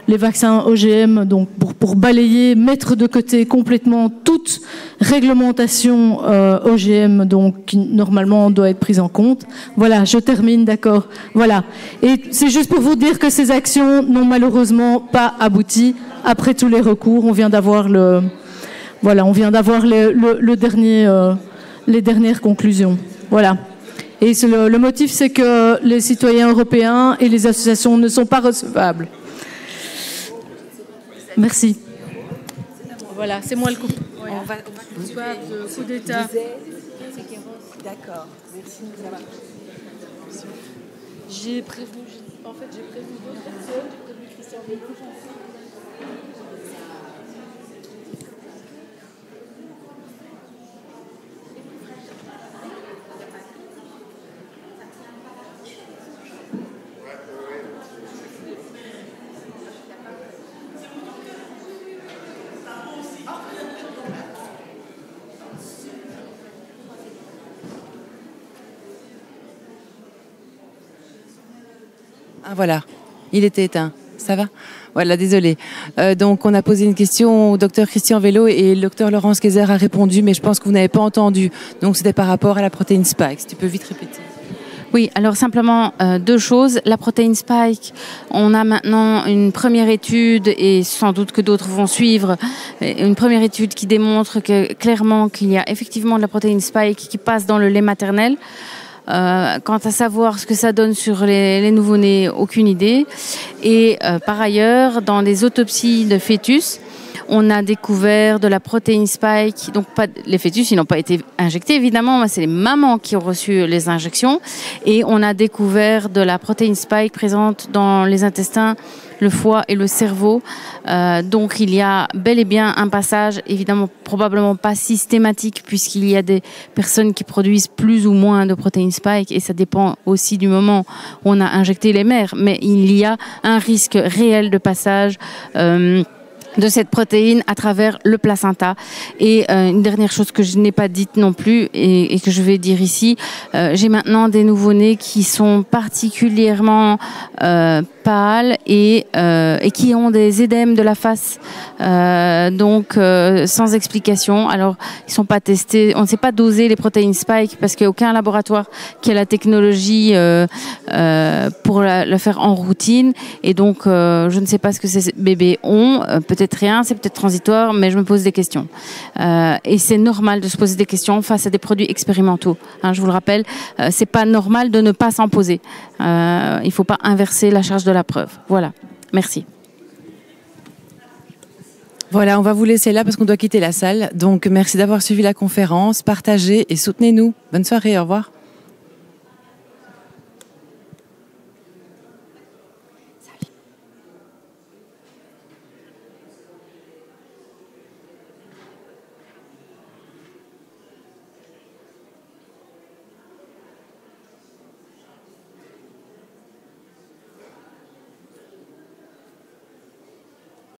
Speaker 6: les vaccins OGM, donc pour, balayer, mettre de côté complètement toute réglementation euh, OGM, donc qui normalement doit être prise en compte. Voilà, je termine, d'accord. Voilà. Et c'est juste pour vous dire que ces actions n'ont malheureusement pas abouti après tous les recours. On vient d'avoir le, voilà, on vient d'avoir. Euh, les dernières conclusions. Voilà. Et le motif, c'est que les citoyens européens et les associations ne sont pas recevables. Merci. Voilà, c'est moi le coup.
Speaker 4: On va, on va
Speaker 6: de coup d'État.
Speaker 4: D'accord, merci de nous avoir.
Speaker 6: J'ai prévenu, en fait, j'ai prévenu d'autres personnes, j'ai prévenu Christian Vélo.
Speaker 7: Voilà, il était éteint. Ça va Voilà, désolé. Euh, donc, on a posé une question au docteur Christian Vélo et le docteur Laurence Kayser a répondu, mais je pense que vous n'avez pas entendu. Donc, c'était par rapport à la protéine spike. Tu peux vite répéter.
Speaker 3: Oui, alors simplement euh, deux choses. La protéine spike, on a maintenant une première étude et sans doute que d'autres vont suivre, une première étude qui démontre clairement qu'il y a effectivement de la protéine spike qui passe dans le lait maternel. Euh, quant à savoir ce que ça donne sur les, les nouveau-nés, aucune idée. Et euh, par ailleurs, dans les autopsies de fœtus, on a découvert de la protéine spike. Donc pas, les fœtus, ils n'ont pas été injectés évidemment, c'est les mamans qui ont reçu les injections. Et on a découvert de la protéine spike présente dans les intestins le foie et le cerveau. Euh, donc il y a bel et bien un passage, évidemment probablement pas systématique, puisqu'il y a des personnes qui produisent plus ou moins de protéines spike, et ça dépend aussi du moment où on a injecté les mères, mais il y a un risque réel de passage. Euh, de cette protéine à travers le placenta. Et euh, une dernière chose que je n'ai pas dite non plus et, que je vais dire ici, j'ai maintenant des nouveau-nés qui sont particulièrement euh, et qui ont des édèmes de la face, euh, donc euh, sans explication. Alors ils sont pas testés, on ne sait pas doser les protéines spike parce qu'il n'y a aucun laboratoire qui a la technologie pour la, le faire en routine. Et donc je ne sais pas ce que ces bébés ont, peut-être rien, c'est peut-être transitoire, mais je me pose des questions. Et c'est normal de se poser des questions face à des produits expérimentaux. Hein, je vous le rappelle, c'est pas normal de ne pas s'en poser. Il faut pas inverser la charge de preuve. Voilà. Merci.
Speaker 7: Voilà, on va vous laisser là parce qu'on doit quitter la salle. Donc, merci d'avoir suivi la conférence. Partagez et soutenez-nous. Bonne soirée, au revoir.